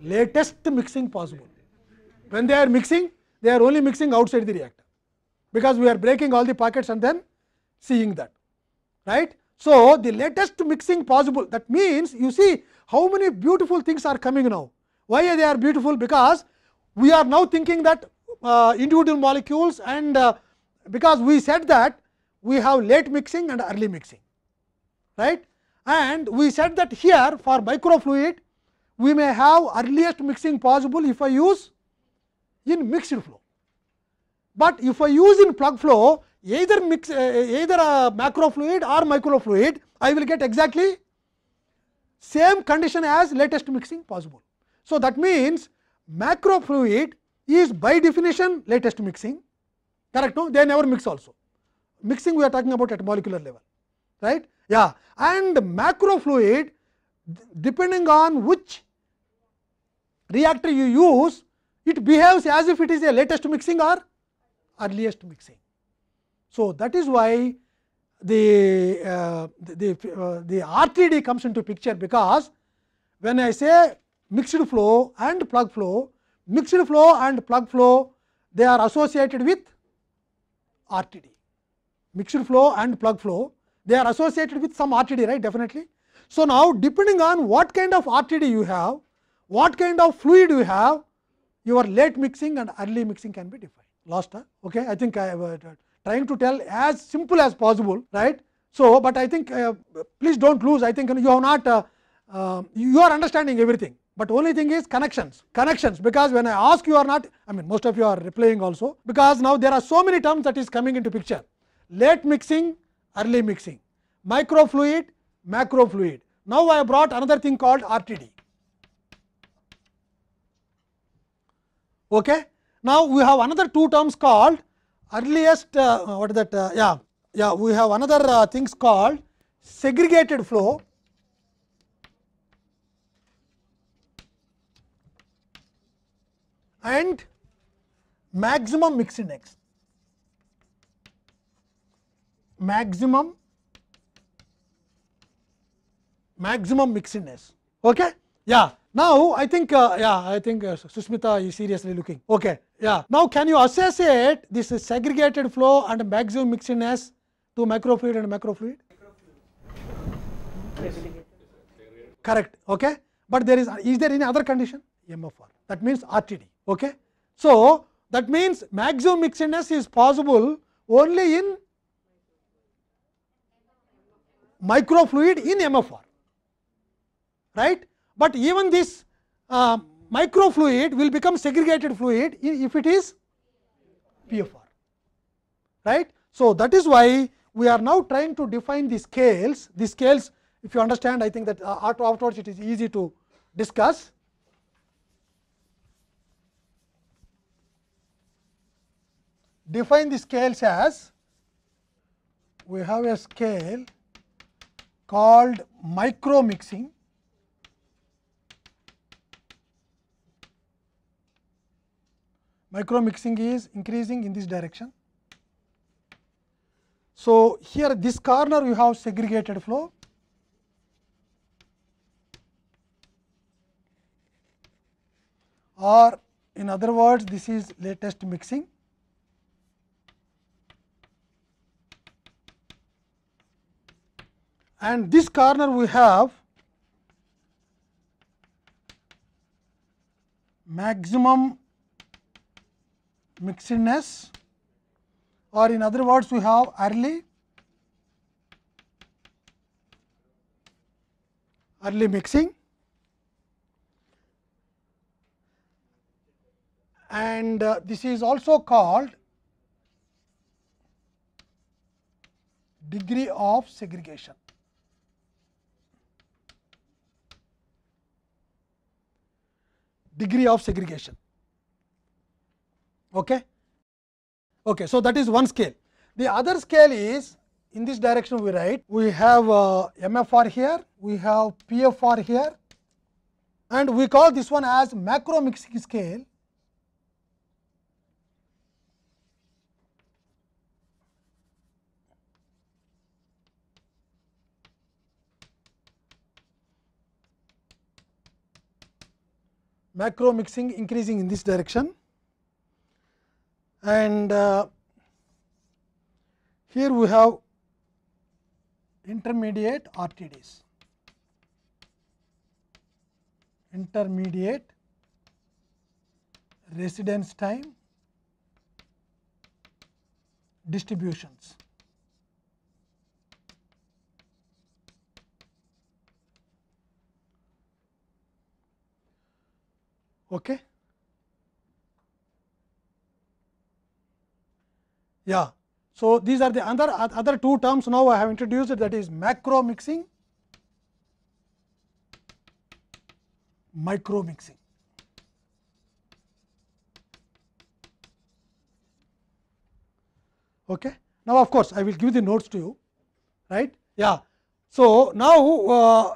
Latest mixing possible. When they are mixing they are only mixing outside the reactor. Because we are breaking all the packets and then seeing that. Right so the latest mixing possible. That means you see how many beautiful things are coming now. Why they are beautiful? Because we are now thinking that uh, individual molecules and uh, because we said that we have late mixing and early mixing right? And we said that here for microfluid we may have earliest mixing possible if I use in mixed flow. But if I use in plug flow either mix uh, either a macrofluid or microfluid I will get exactly same condition as latest mixing possible. So, that means macrofluid is by definition latest mixing correct no they never mix also mixing we are talking about at molecular level right yeah and macrofluid depending on which reactor you use it behaves as if it is a latest mixing or earliest mixing. So, that is why the uh, the uh, the RTD comes into picture because when I say mixed flow and plug flow, mixed flow and plug flow they are associated with RTD. Mixed flow and plug flow they are associated with some RTD right definitely. So, now depending on what kind of RTD you have, what kind of fluid you have, your late mixing and early mixing can be defined. Lost, okay? I think I was uh, trying to tell as simple as possible, right? So, but I think uh, please do not lose. I think you have not, uh, uh, you are understanding everything, but only thing is connections, connections. Because when I ask, you are not. I mean, most of you are replying also. Because now there are so many terms that is coming into picture. Late mixing, early mixing, microfluid, macrofluid. Now I brought another thing called RTD. Okay. Now we have another two terms called earliest uh, what is that uh, yeah yeah we have another uh, things called segregated flow and maximum mix index maximum maximum mixedness okay yeah now i think uh, yeah i think uh, susmita is seriously looking okay yeah now can you associate this segregated flow and maximum mixedness to microfluid and macrofluid correct okay but there is is there any other condition mfr that means rtd okay so that means maximum mixedness is possible only in microfluid in mfr right but even this uh, microfluid will become segregated fluid if it is PFR. Right? So, that is why we are now trying to define the scales. The scales, if you understand, I think that uh, afterwards it is easy to discuss. Define the scales as we have a scale called micro mixing. Micro mixing is increasing in this direction. So, here this corner you have segregated flow. or in other words this is latest mixing. And this corner we have maximum mixedness or in other words we have early early mixing and uh, this is also called degree of segregation. Degree of segregation. Okay. Okay, so that is one scale. The other scale is in this direction we write we have uh, MFR here, we have PFR here, and we call this one as macro mixing scale macro mixing increasing in this direction and uh, here we have intermediate RTDs. Intermediate residence time distributions. Okay. Yeah. So, these are the other other two terms now I have introduced that is macro mixing, micro mixing. Okay. Now, of course, I will give the notes to you, right? Yeah. So, now uh,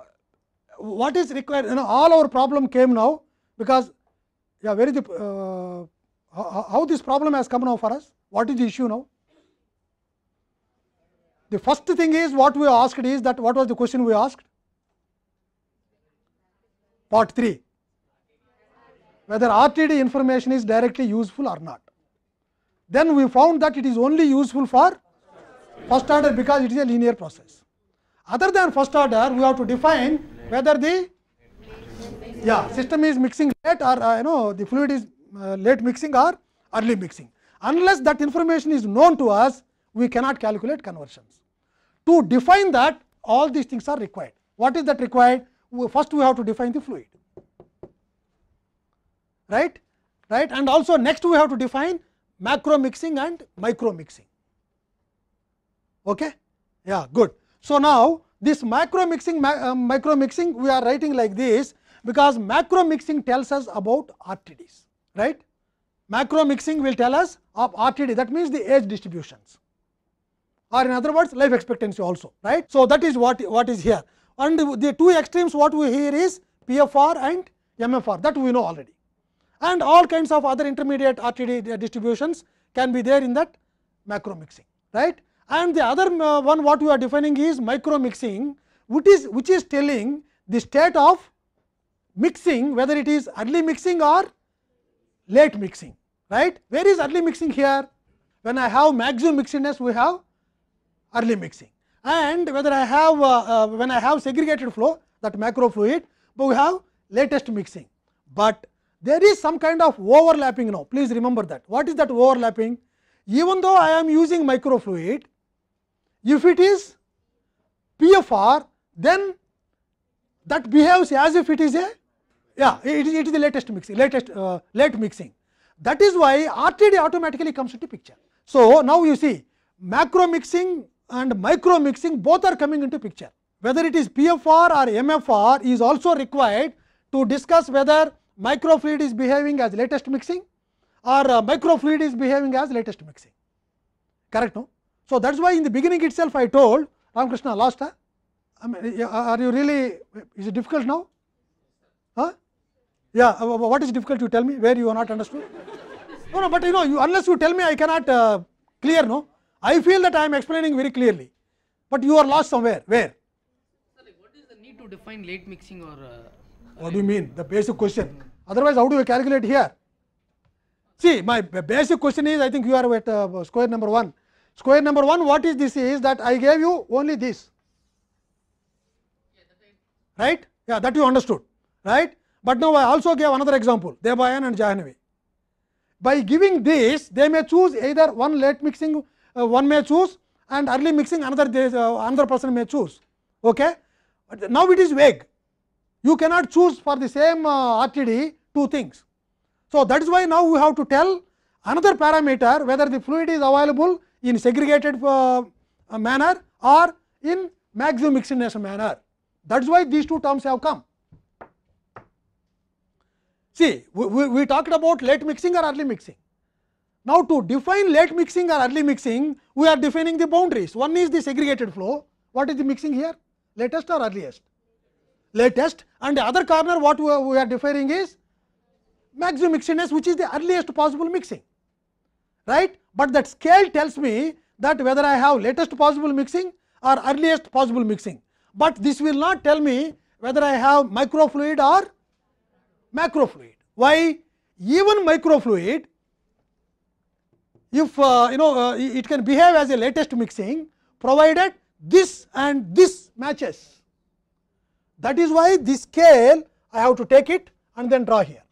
what is required? You know, all our problem came now because yeah, where is the uh, how, this problem has come now for us? What is the issue now? The first thing is what we asked is that what was the question we asked? Part 3 whether RTD information is directly useful or not. Then we found that it is only useful for first order because it is a linear process. Other than first order, we have to define whether the yeah, system is mixing late or uh, you know the fluid is uh, late mixing or early mixing. Unless that information is known to us, we cannot calculate conversions. To define that, all these things are required. What is that required? First, we have to define the fluid, right? Right, and also next we have to define macro mixing and micro mixing. Okay? Yeah, good. So now this macro mixing, uh, micro mixing, we are writing like this because macro mixing tells us about RTDs, right? Macro mixing will tell us of RTD, that means the age distributions, or in other words, life expectancy also, right? So that is what what is here, and the two extremes what we hear is PFR and MFR, that we know already, and all kinds of other intermediate RTD distributions can be there in that macro mixing, right? And the other uh, one what we are defining is micro mixing, which is which is telling the state of mixing whether it is early mixing or late mixing, right? Where is early mixing here? When I have maximum mixedness, we have early mixing, and whether I have uh, uh, when I have segregated flow that macro fluid, but we have latest mixing. But there is some kind of overlapping now. Please remember that. What is that overlapping? Even though I am using microfluid, if it is PFR, then that behaves as if it is a yeah it is, it is the latest mixing latest uh, late mixing that is why RTD automatically comes into picture. So, now you see macro mixing and micro mixing both are coming into picture whether it is PFR or MFR is also required to discuss whether microfluid is behaving as latest mixing or uh, microfluid is behaving as latest mixing correct no. So, that is why in the beginning itself I told Ramakrishna last huh? I mean, are you really is it difficult now? Huh? Yeah, uh, what is difficult you tell me where you are not understood? No, no, but you know, you, unless you tell me, I cannot uh, clear. No, I feel that I am explaining very clearly, but you are lost somewhere. Where? Sir, what is the need to define late mixing or uh, What do you mean? The basic question. Otherwise, how do you calculate here? See, my basic question is, I think you are at uh, square number one. Square number one, what is this? Is that I gave you only this, right? Yeah, that you understood, right? But now I also gave another example, Debayan and Jahnavi. By giving this, they may choose either one late mixing, uh, one may choose, and early mixing, another uh, another person may choose. Okay? But now it is vague. You cannot choose for the same uh, RTD two things. So, that is why now we have to tell another parameter whether the fluid is available in segregated uh, uh, manner or in maximum mixedness manner. That is why these two terms have come. See, we, we, we talked about late mixing or early mixing. Now, to define late mixing or early mixing, we are defining the boundaries. One is the segregated flow. What is the mixing here? Latest or earliest? Latest. And the other corner, what we are, we are defining is maximum mixedness, which is the earliest possible mixing. Right? But that scale tells me that whether I have latest possible mixing or earliest possible mixing. But this will not tell me whether I have microfluid or macrofluid. Why? Even microfluid, if uh, you know uh, it can behave as a latest mixing, provided this and this matches. That is why this scale I have to take it and then draw here.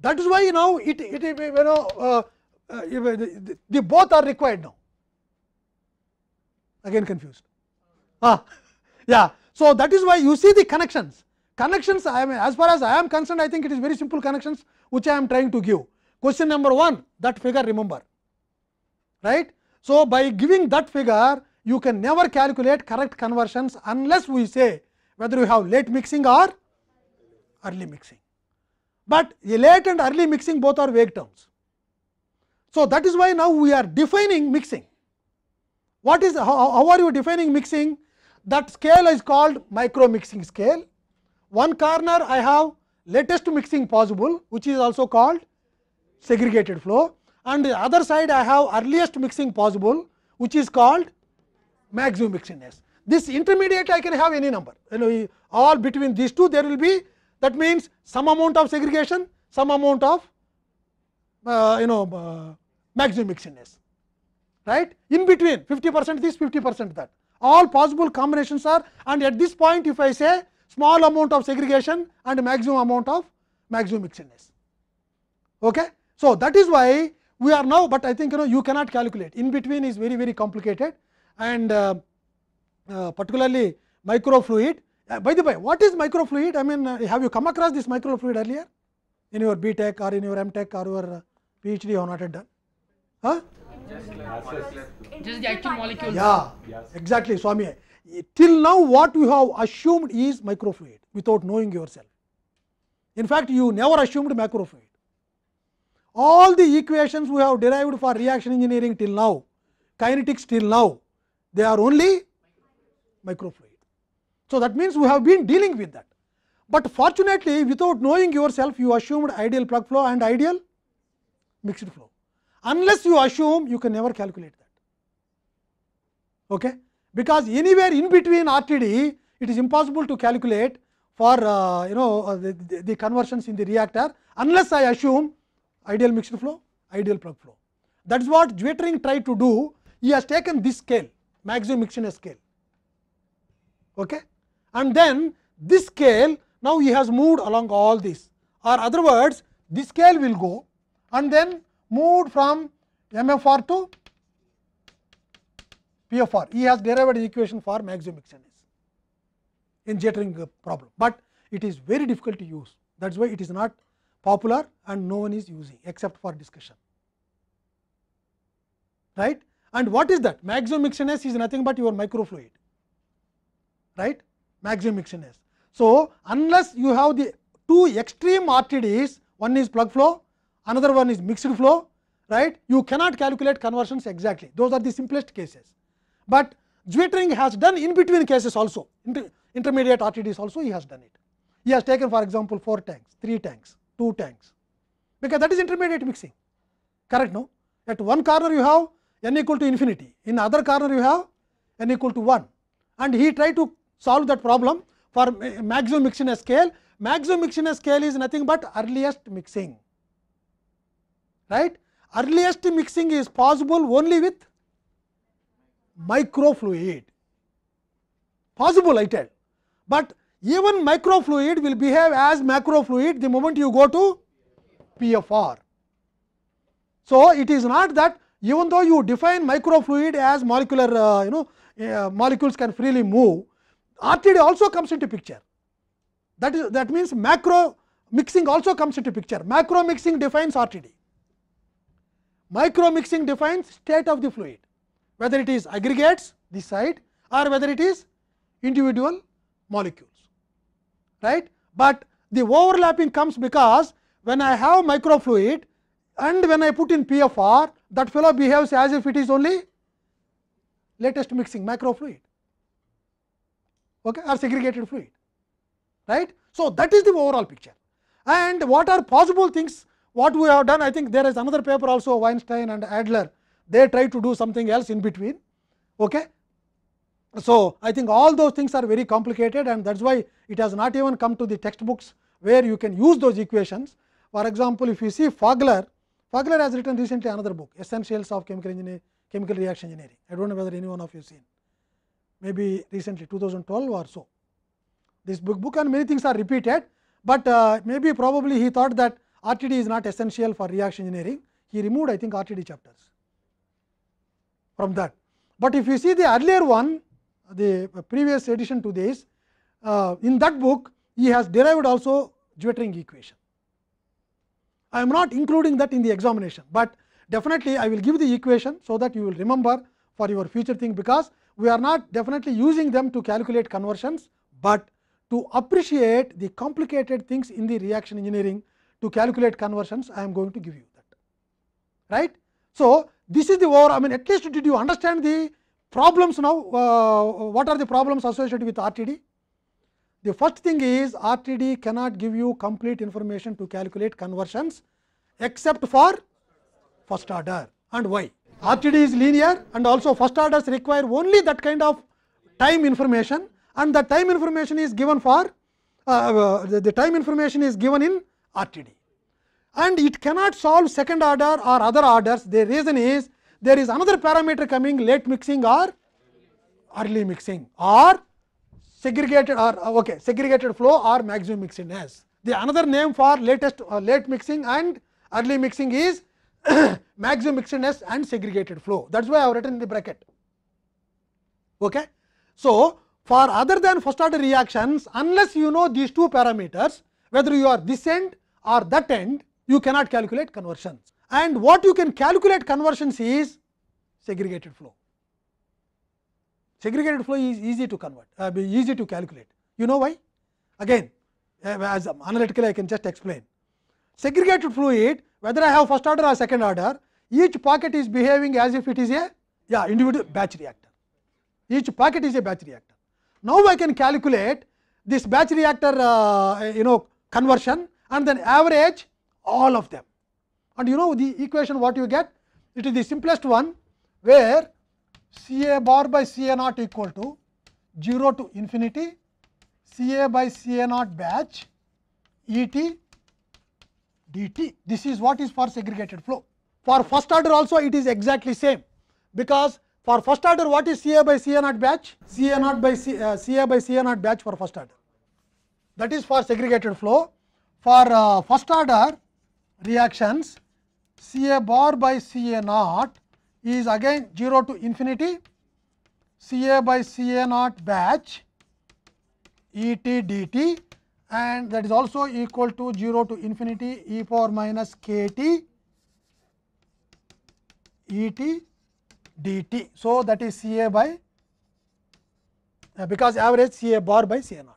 That is why now it, it you know uh, uh, the, the both are required now. Again confused. Ah, yeah. So that is why you see the connections. Connections, I mean, as far as I am concerned, I think it is very simple connections which I am trying to give. Question number one, that figure remember, right? So by giving that figure, you can never calculate correct conversions unless we say whether you have late mixing or early mixing. But a late and early mixing both are vague terms. So that is why now we are defining mixing. What is how, how are you defining mixing? That scale is called micro mixing scale. One corner I have latest mixing possible, which is also called segregated flow, and the other side I have earliest mixing possible, which is called maximum mixingness. This intermediate I can have any number, you know, all between these two there will be that means some amount of segregation, some amount of uh, you know uh, maximum mixingness, right? In between 50 percent this, 50 percent that. All possible combinations are, and at this point, if I say small amount of segregation and maximum amount of maximum mixingness. Okay? So, that is why we are now, but I think you know you cannot calculate in between is very very complicated and uh, uh, particularly microfluid. Uh, by the way, what is microfluid? I mean, uh, have you come across this microfluid earlier in your B Tech or in your M Tech or your uh, PhD? You have not yet done. Huh? just the actual molecule? Yeah, Yes. exactly, Swami. Till now, what you have assumed is microfluid without knowing yourself. In fact, you never assumed macrofluid. All the equations we have derived for reaction engineering till now, kinetics till now, they are only microfluid. So, that means we have been dealing with that. But fortunately, without knowing yourself, you assumed ideal plug flow and ideal mixed flow. Unless you assume, you can never calculate that. Okay? Because anywhere in between RTD, it is impossible to calculate for uh, you know uh, the, the, the conversions in the reactor unless I assume ideal mixed flow, ideal plug flow. That is what Zwittering tried to do. He has taken this scale, maximum mixedness scale. Okay? And then this scale, now he has moved along all this. Or other words, this scale will go and then moved from MFR to PFR. He has derived an equation for maximum mixedness in Zwittering problem. But it is very difficult to use. That is why it is not popular and no one is using except for discussion. Right? And what is that? Maximum mixedness is nothing but your microfluid. Right? Maximum mixedness. So, unless you have the two extreme RTDs, one is plug flow, another one is mixed flow, right? You cannot calculate conversions exactly. Those are the simplest cases. But Zwittering has done in between cases also, inter intermediate RTDs also he has done it. He has taken for example 4 tanks, 3 tanks, 2 tanks, because that is intermediate mixing, correct no? At one corner you have n equal to infinity, in other corner you have n equal to 1 and he tried to solve that problem for maximum mixing scale. Maximum mixing scale is nothing but earliest mixing, right? Earliest mixing is possible only with microfluid, possible I tell, but even microfluid will behave as macrofluid the moment you go to PFR. So, it is not that even though you define microfluid as molecular uh, you know uh, molecules can freely move, RTD also comes into picture. That is that means macro mixing also comes into picture. Macro mixing defines RTD. Micro mixing defines state of the fluid, whether it is aggregates this side or whether it is individual molecules, right. But the overlapping comes because when I have microfluid and when I put in PFR, that fellow behaves as if it is only latest mixing microfluid okay, or segregated fluid. Right? So, that is the overall picture. And what are possible things what we have done I think there is another paper also Weinstein and Adler they try to do something else in between. Okay. So, I think all those things are very complicated and that is why it has not even come to the textbooks where you can use those equations. For example, if you see Fogler, Fogler has written recently another book Essentials of Chemical Engineering, Chemical Reaction Engineering. I do not know whether any one of you seen, maybe recently 2012 or so. This book, book and many things are repeated, but uh, maybe probably he thought that RTD is not essential for reaction engineering. He removed I think RTD chapters from that. But if you see the earlier one, the previous edition to this, uh, in that book he has derived also Zwietering equation. I am not including that in the examination, but definitely I will give the equation, so that you will remember for your future thing, because we are not definitely using them to calculate conversions, but to appreciate the complicated things in the reaction engineering to calculate conversions I am going to give you that. right. So, this is the over I mean at least did you understand the problems now? Uh, what are the problems associated with RTD. The first thing is RTD cannot give you complete information to calculate conversions except for first order. And why. RTD is linear and also first orders require only that kind of time information. And the time information is given for uh, uh, the, the time information is given in RTD and it cannot solve second order or other orders. The reason is there is another parameter coming late mixing or early mixing or segregated or uh, okay segregated flow or maximum mixedness. The another name for latest uh, late mixing and early mixing is maximum mixedness and segregated flow. That is why I have written in the bracket. Okay. So, for other than first order reactions, unless you know these two parameters, whether you are this end or that end, you cannot calculate conversions. And what you can calculate conversions is segregated flow. Segregated flow is easy to convert, uh, easy to calculate. You know why? Again, uh, as analytically I can just explain. Segregated fluid, whether I have first order or second order, each pocket is behaving as if it is a yeah, individual batch reactor. Each pocket is a batch reactor. Now I can calculate this batch reactor uh, you know conversion and then average all of them. And you know the equation what you get? It is the simplest one where C A bar by C A naught equal to 0 to infinity C A by C A naught batch E t d t. This is what is for segregated flow. For first order also it is exactly same, because for first order what is C A by C A naught batch? C A naught by C, uh, C A by C A naught batch for first order. That is for segregated flow. For uh, first order reactions C A bar by C A naught is again 0 to infinity C A by C A naught batch E t d t and that is also equal to 0 to infinity e power minus k t e t d t So, that is C a by uh, because average C a bar by C a naught.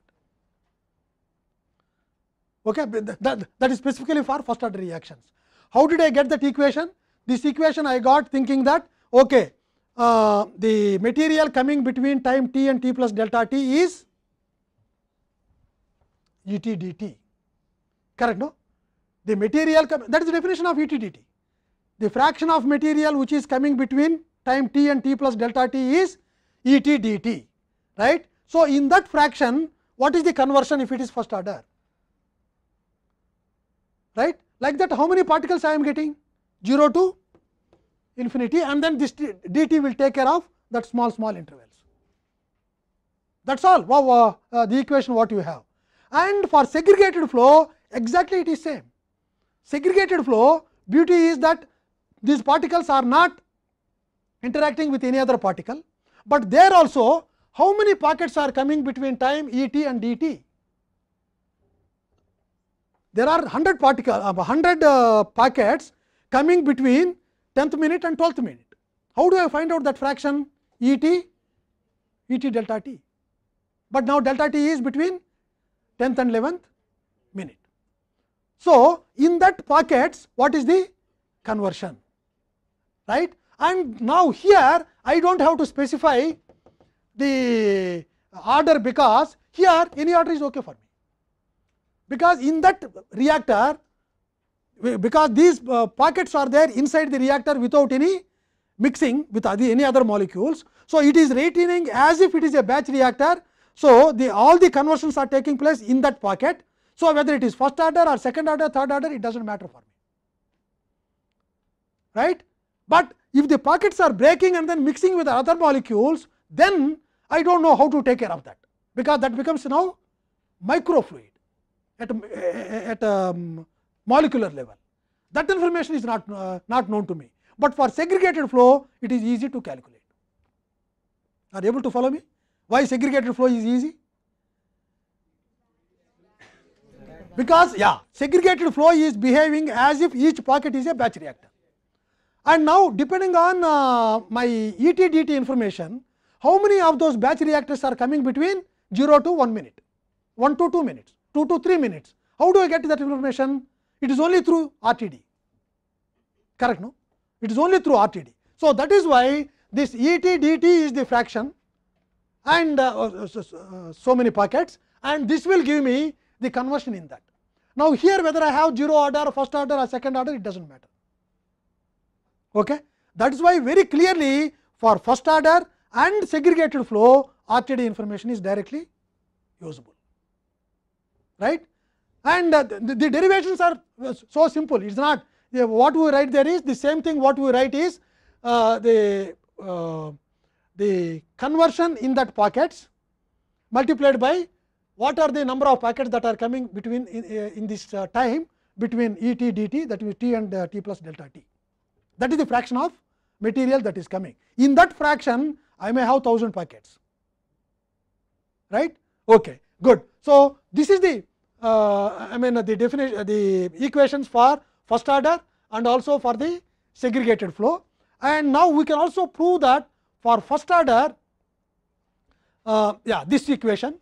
Okay, that, that is specifically for first order reactions. How did I get that equation? This equation I got thinking that okay, uh, the material coming between time t and t plus delta t is E t dt. Correct? No? The material that is the definition of E t dt. The fraction of material which is coming between time t and t plus delta t is E t dt. Right? So, in that fraction, what is the conversion if it is first order? Right? Like that, how many particles I am getting? 0 to infinity and then this dt will take care of that small small intervals. That is all wow, uh, the equation what you have and for segregated flow exactly it is same. Segregated flow beauty is that these particles are not interacting with any other particle, but there also how many packets are coming between time E t and d t. There are 100 particle uh, 100 uh, packets coming between 10th minute and 12th minute. How do I find out that fraction? E t? E t delta t, but now delta t is between 10th and 11th minute. So, in that pockets what is the conversion? Right? And now here I do not have to specify the order because here any order is okay for me because in that reactor because these uh, pockets are there inside the reactor without any mixing with any other molecules. So, it is retaining as if it is a batch reactor. So, the all the conversions are taking place in that pocket. So, whether it is first order or second order, third order it does not matter for me right. But if the pockets are breaking and then mixing with other molecules then I do not know how to take care of that because that becomes now microfluid at, at a molecular level. That information is not, uh, not known to me, but for segregated flow it is easy to calculate. Are you able to follow me? Why segregated flow is easy? Because yeah, segregated flow is behaving as if each pocket is a batch reactor. And now depending on uh, my ET DT information, how many of those batch reactors are coming between 0 to 1 minute, 1 to 2 minutes, 2 to 3 minutes. How do I get that information? It is only through RTD, correct no? It is only through RTD. So, that is why this ET DT is the fraction and uh, so, uh, so many packets and this will give me the conversion in that. Now, here whether I have 0 order, first order or second order it does not matter. Okay? That is why very clearly for first order and segregated flow RTD information is directly usable right and uh, the, the, derivations are so simple it is not what we write there is the same thing what we write is uh, the uh, the conversion in that pockets multiplied by what are the number of packets that are coming between in, in this uh, time between E t d t that is t and uh, t plus delta t that is the fraction of material that is coming in that fraction I may have 1000 packets right okay good. So this is the uh, I mean the definition the equations for first order and also for the segregated flow. And now we can also prove that for first order uh, yeah this equation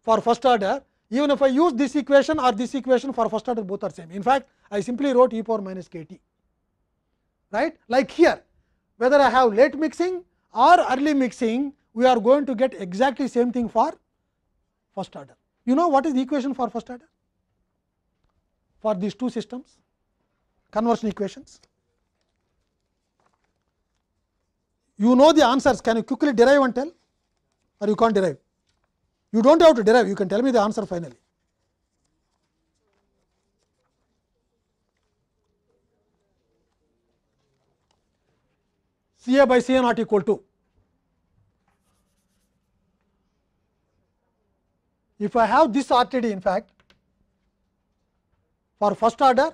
for first order even if I use this equation or this equation for first order both are same. In fact I simply wrote e power minus k t right? Like here whether I have late mixing or early mixing we are going to get exactly same thing for first order. You know what is the equation for first order for these two systems conversion equations. You know the answers can you quickly derive and tell or you can't derive. You dont have to derive you can tell me the answer finally. C A by C A not equal to if I have this RTD in fact for first order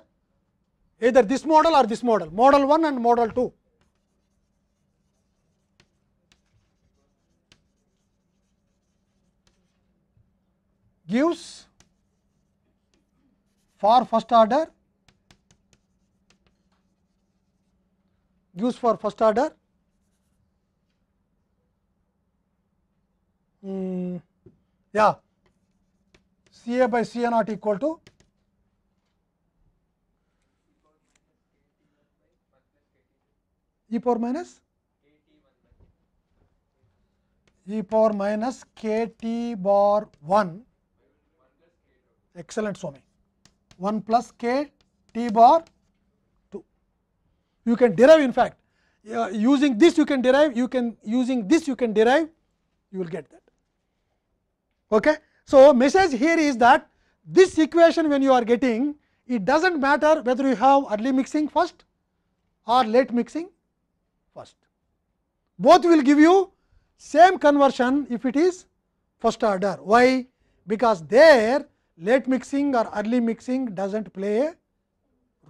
either this model or this model, model 1 and model 2. gives for first order gives for first order um, yeah C A by C A naught equal to e power minus e power minus k t bar 1 excellent Swami 1 plus k t bar 2 you can derive in fact uh, using this you can derive you can using this you can derive you will get that okay so message here is that this equation when you are getting it does not matter whether you have early mixing first or late mixing first both will give you same conversion if it is first order why because there late mixing or early mixing does not play a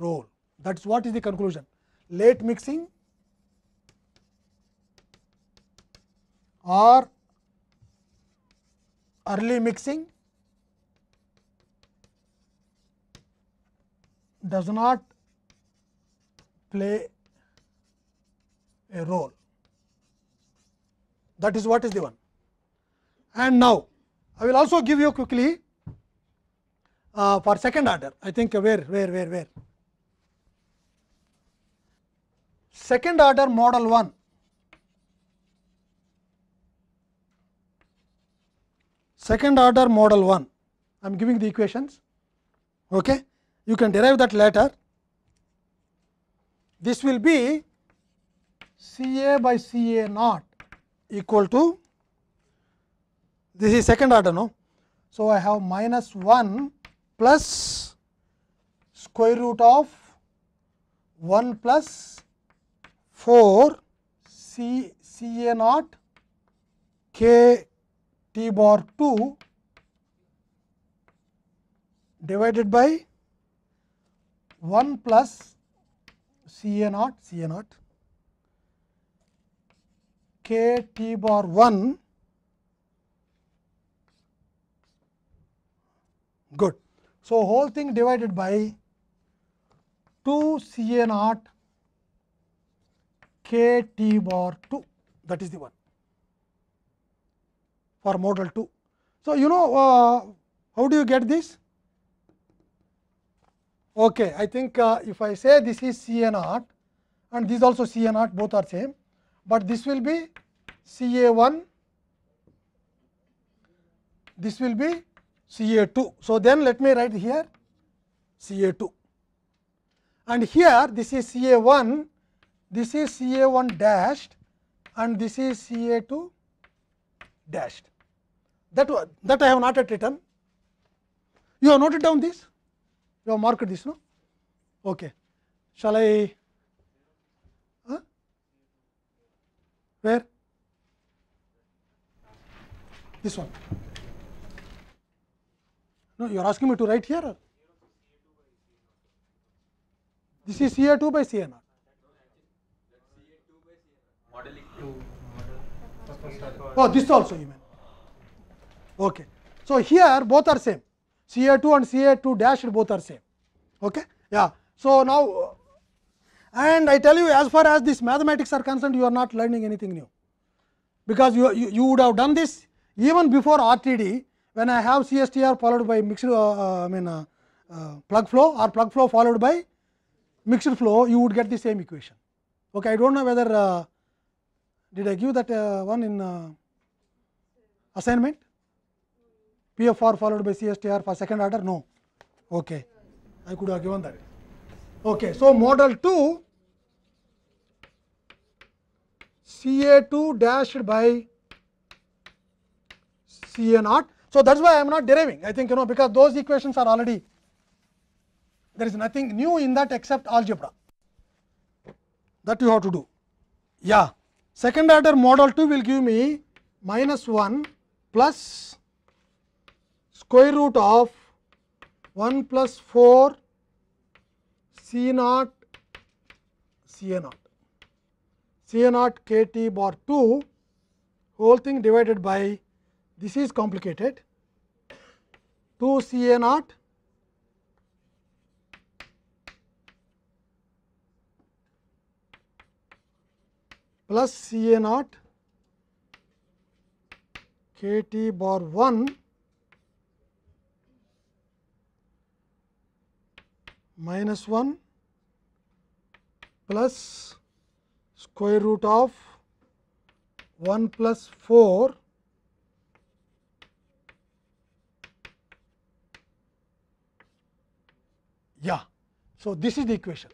role that is what is the conclusion late mixing or early mixing does not play a role. That is what is the one. And now, I will also give you quickly uh, for second order. I think where where where where? Second order model 1 second order model 1 I am giving the equations. Okay? You can derive that later. This will be C A by C A naught equal to this is second order no. So, I have minus 1 plus square root of 1 plus 4 C C A naught k t bar 2 divided by 1 plus C A naught C A naught k t bar 1 good. So, whole thing divided by 2 C A naught k t bar 2 that is the one for model 2. So, you know uh, how do you get this? Okay, I think uh, if I say this is C A naught and this also C A naught both are same, but this will be C A 1, this will be C A 2. So, then let me write here C A 2 and here this is C A 1, this is C A 1 dashed and this is C A 2 dashed. That, that I have not yet written. You have noted down this? You have marked this, no? Okay. Shall I? Huh? Where? This one. No, you are asking me to write here. Or? This is CA 2 by CA naught. Oh, this also you mean. Okay. So, here both are same. CA 2 and CA 2 dashed both are same. Okay. Yeah. So, now and I tell you as far as this mathematics are concerned you are not learning anything new because you, you, you would have done this even before RTD when I have CSTR followed by mixed uh, uh, I mean uh, uh, plug flow or plug flow followed by mixed flow you would get the same equation. Okay, I do not know whether uh, did I give that uh, one in uh, assignment PFR followed by CSTR for second order no okay I could have given that okay so model 2 CA2 dashed by CA naught so that's why I am not deriving I think you know because those equations are already there is nothing new in that except algebra that you have to do yeah second order model 2 will give me minus 1 plus square root of 1 plus 4 C naught C A naught. C A naught K T bar 2 whole thing divided by this is complicated. 2 C A naught plus C A naught K T bar 1 minus 1 plus square root of 1 plus 4 yeah. So, this is the equation.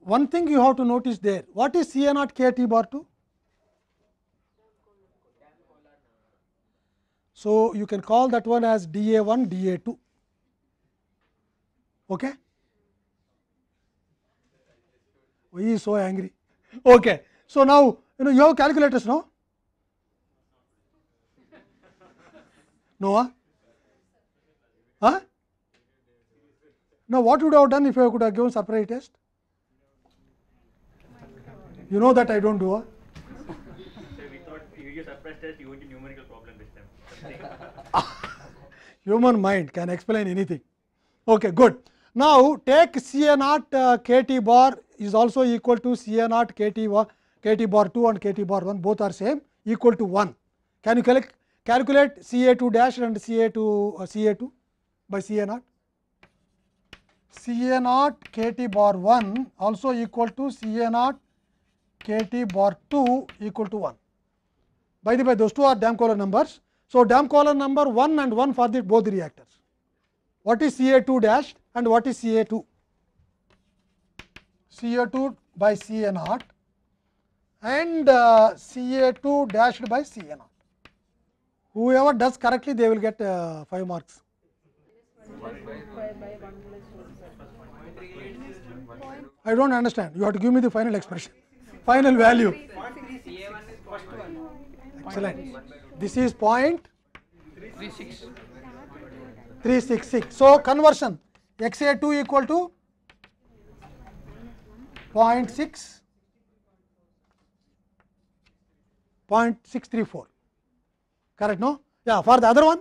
One thing you have to notice there, what is C A naught K T bar 2? So, you can call that one as D A 1 D A 2. Okay? He is so angry? Okay. So, now you know you have calculators no? No? Huh? Now, what would you have done if I could have given separate test? You know that I don't do. Huh? So we thought you surprise test, you went human mind can explain anything. Okay, good. Now, take C A naught uh, K T bar is also equal to C A naught K T bar, K T bar 2 and K T bar 1 both are same equal to 1. Can you calc calculate C A 2 dash and C A 2 uh, C A 2 by C A naught? C A naught K T bar 1 also equal to C A naught K T bar 2 equal to 1. By the way, those two are dam Kohler numbers. So, Damköhler number 1 and 1 for the both the reactors. What is C A 2 dash and what is C A 2? C A 2 by C A naught and uh, C A 2 dashed by C A naught. Whoever does correctly, they will get uh, 5 marks. I do not understand. You have to give me the final expression, final value. Excellent. This is point 366. So, conversion x a 2 equal to 0.6 0.634 correct no yeah for the other one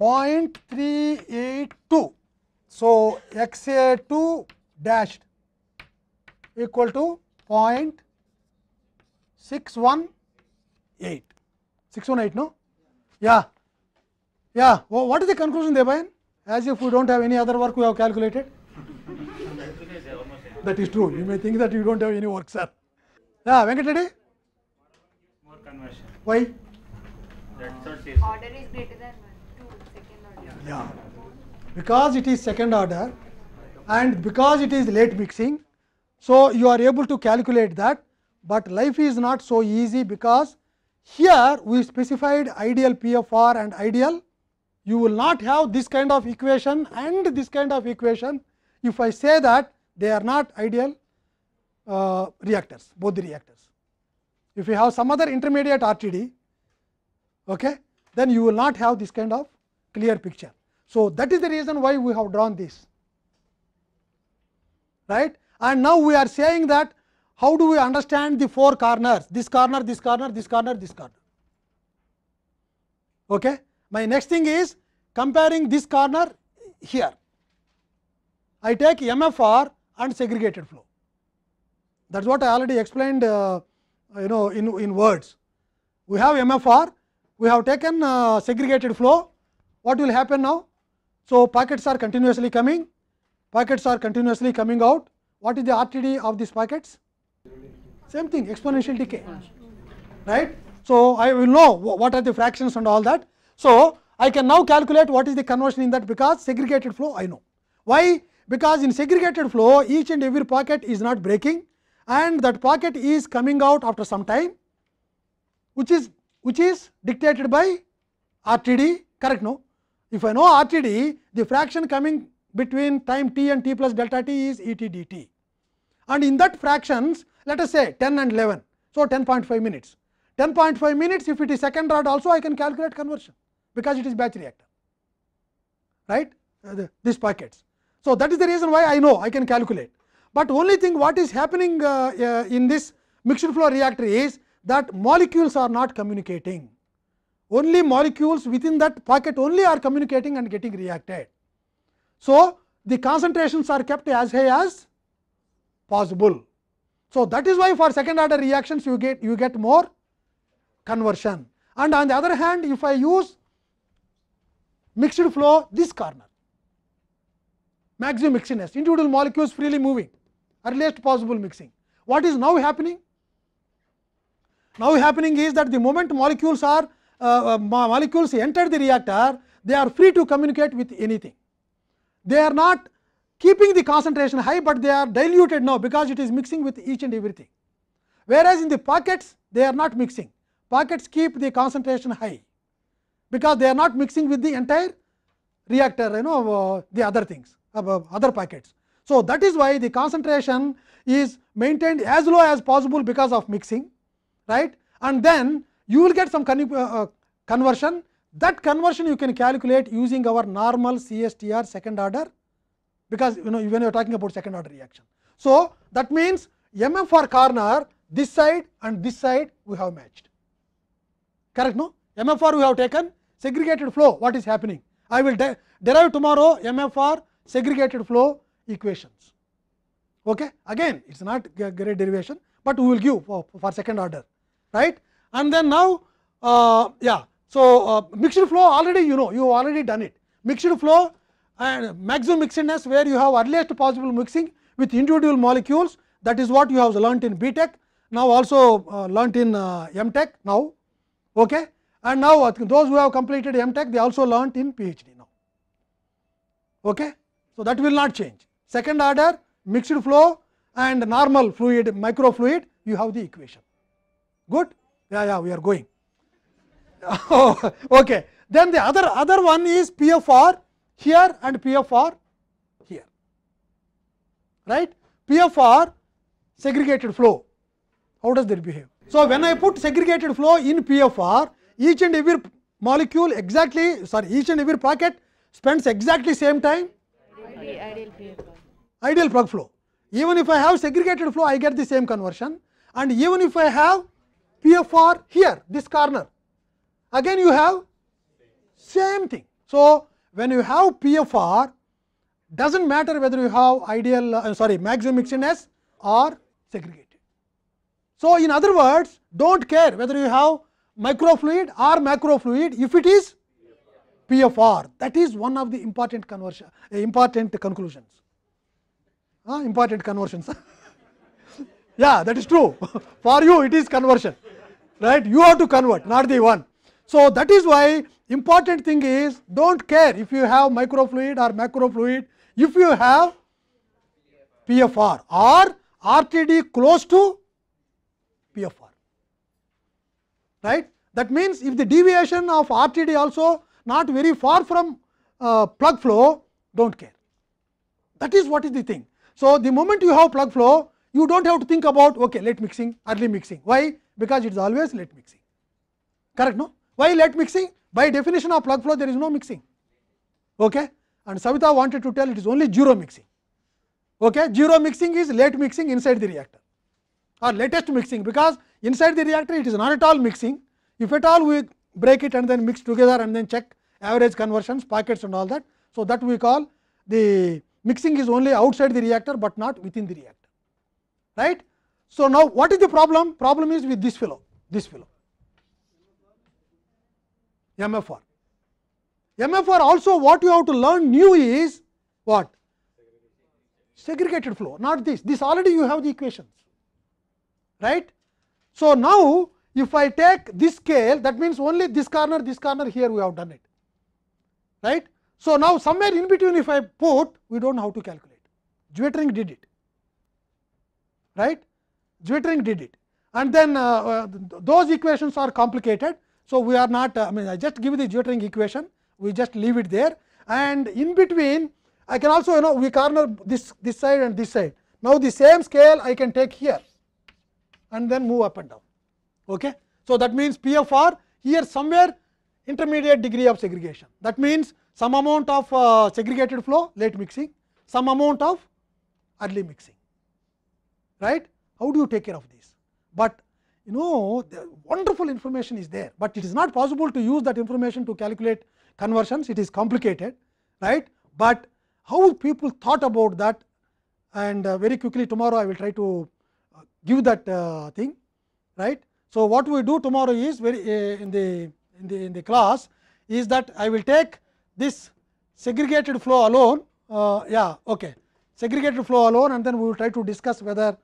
0.382 so x a 2 dashed equal to 0.618 618 no yeah. Yeah. Wha- what is the conclusion Debayan? As if we don't have any other work we have calculated. Actually, they almost same. that is true. You may think that you don't have any work sir. Yeah Venkat Reddy More conversion. why? That third says. Order is greater than 1, 2, second order. Yeah, because it is second order and because it is late mixing, so you are able to calculate that, but life is not so easy because here we specified ideal PFR and ideal. You will not have this kind of equation and this kind of equation if I say that they are not ideal uh, reactors, both the reactors. If you have some other intermediate RTD, okay, then you will not have this kind of clear picture. So, that is the reason why we have drawn this right and now we are saying that how do we understand the four corners? This corner this corner this corner this corner. Okay? My next thing is comparing this corner here. I take mfr and segregated flow. That is what i already explained uh, you know in in words. We have mfr we have taken uh, segregated flow. What will happen now? So packets are continuously coming. Packets are continuously coming out. What is the RTD of these packets? Same thing, exponential decay, right. So, I will know what are the fractions and all that. So, I can now calculate what is the conversion in that because segregated flow I know. Why? Because in segregated flow each and every pocket is not breaking and that pocket is coming out after some time which is which is dictated by RTD correct no. If I know RTD the fraction coming between time t and t plus delta t is E t dt and in that fractions let us say 10 and 11. So, 10.5 minutes 10.5 minutes if it is second rod also I can calculate conversion because it is batch reactor right uh, these packets. So, that is the reason why I know I can calculate, but only thing what is happening uh, uh, in this mixed flow reactor is that molecules are not communicating only molecules within that pocket only are communicating and getting reacted. So, the concentrations are kept as high as possible. So, that is why for second order reactions you get you get more conversion and on the other hand if I use mixed flow this corner maximum mixiness individual molecules freely moving earliest possible mixing. What is now happening? Now happening is that the moment molecules are uh, uh, molecules enter the reactor they are free to communicate with anything. They are not keeping the concentration high, but they are diluted now because it is mixing with each and everything. Whereas in the pockets they are not mixing pockets keep the concentration high because they are not mixing with the entire reactor you know uh, the other things uh, other packets. So, that is why the concentration is maintained as low as possible because of mixing right and then you will get some con uh, uh, conversion that conversion you can calculate using our normal CSTR second order because you know when you are talking about second order reaction. So, that means MF for corner this side and this side we have matched. Correct no? MFR we have taken segregated flow what is happening? I will de derive tomorrow MFR segregated flow equations. Okay? Again it is not great derivation, but we will give for, for second order right? And then now uh, yeah. So uh, mixed flow already you know you have already done it. Mixed flow and maximum mixedness where you have earliest possible mixing with individual molecules. That is what you have learnt in BTech now also uh, learnt in uh, MTech now. Okay? And now I those who have completed MTech they also learnt in PhD now. Okay? So that will not change. Second order mixed flow and normal fluid microfluid you have the equation. Good? Yeah yeah we are going. Okay. Then the other other one is pfr here and pfr here right pfr segregated flow how does that behave so when i put segregated flow in pfr each and every molecule exactly sorry each and every pocket spends exactly same time Ideal, plug flow. Even if I have segregated flow, I get the same conversion and even if I have PFR here, this corner, again you have same thing. So, when you have PFR, does not matter whether you have ideal, uh, sorry, maximum mixedness or segregated. So, in other words, do not care whether you have microfluid or macrofluid, if it is PFR, that is one of the important conversion, uh, important conclusions. Uh, important conversions. yeah, that is true. For you, it is conversion, right? You have to convert, not the one. So that is why important thing is don't care if you have microfluid or macrofluid. If you have PFR or RTD close to PFR, right? That means if the deviation of RTD also not very far from uh, plug flow, don't care. That is what is the thing. So, the moment you have plug flow, you do not have to think about okay, late mixing, early mixing. Why? Because it is always late mixing. Correct? No? Why late mixing? By definition of plug flow, there is no mixing. Okay? And Savita wanted to tell it is only zero mixing. Okay? Zero mixing is late mixing inside the reactor or latest mixing because inside the reactor it is not at all mixing. If at all we break it and then mix together and then check average conversions, packets and all that. So, that we call the mixing is only outside the reactor, but not within the reactor. Right? So, now what is the problem? Problem is with this fellow, this fellow. MFR. MFR also what you have to learn new is what? Segregated flow, not this. This already you have the equations. Right? So, now if I take this scale that means only this corner, this corner here we have done it. Right? So, now somewhere in between if I put we do not know how to calculate. Zwietering did it. Right? Zwietering did it and then uh, uh, those equations are complicated. So, we are not uh, I mean I just give the Zwietering equation we just leave it there and in between I can also you know we corner this this side and this side. Now, the same scale I can take here and then move up and down. Okay. So, that means PFR here somewhere intermediate degree of segregation. That means, some amount of uh, segregated flow late mixing, some amount of early mixing. Right? How do you take care of this? But you know wonderful information is there, but it is not possible to use that information to calculate conversions. It is complicated, right? But how people thought about that and uh, very quickly tomorrow I will try to uh, give that uh, thing right. So, what we do tomorrow is very uh, in the in the in the class is that I will take this segregated flow alone uh, yeah okay segregated flow alone and then we will try to discuss whether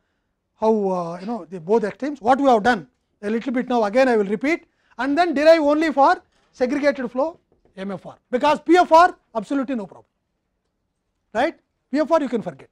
how uh, you know the both extremes what we have done a little bit now again I will repeat and then derive only for segregated flow MFR because PFR absolutely no problem right PFR you can forget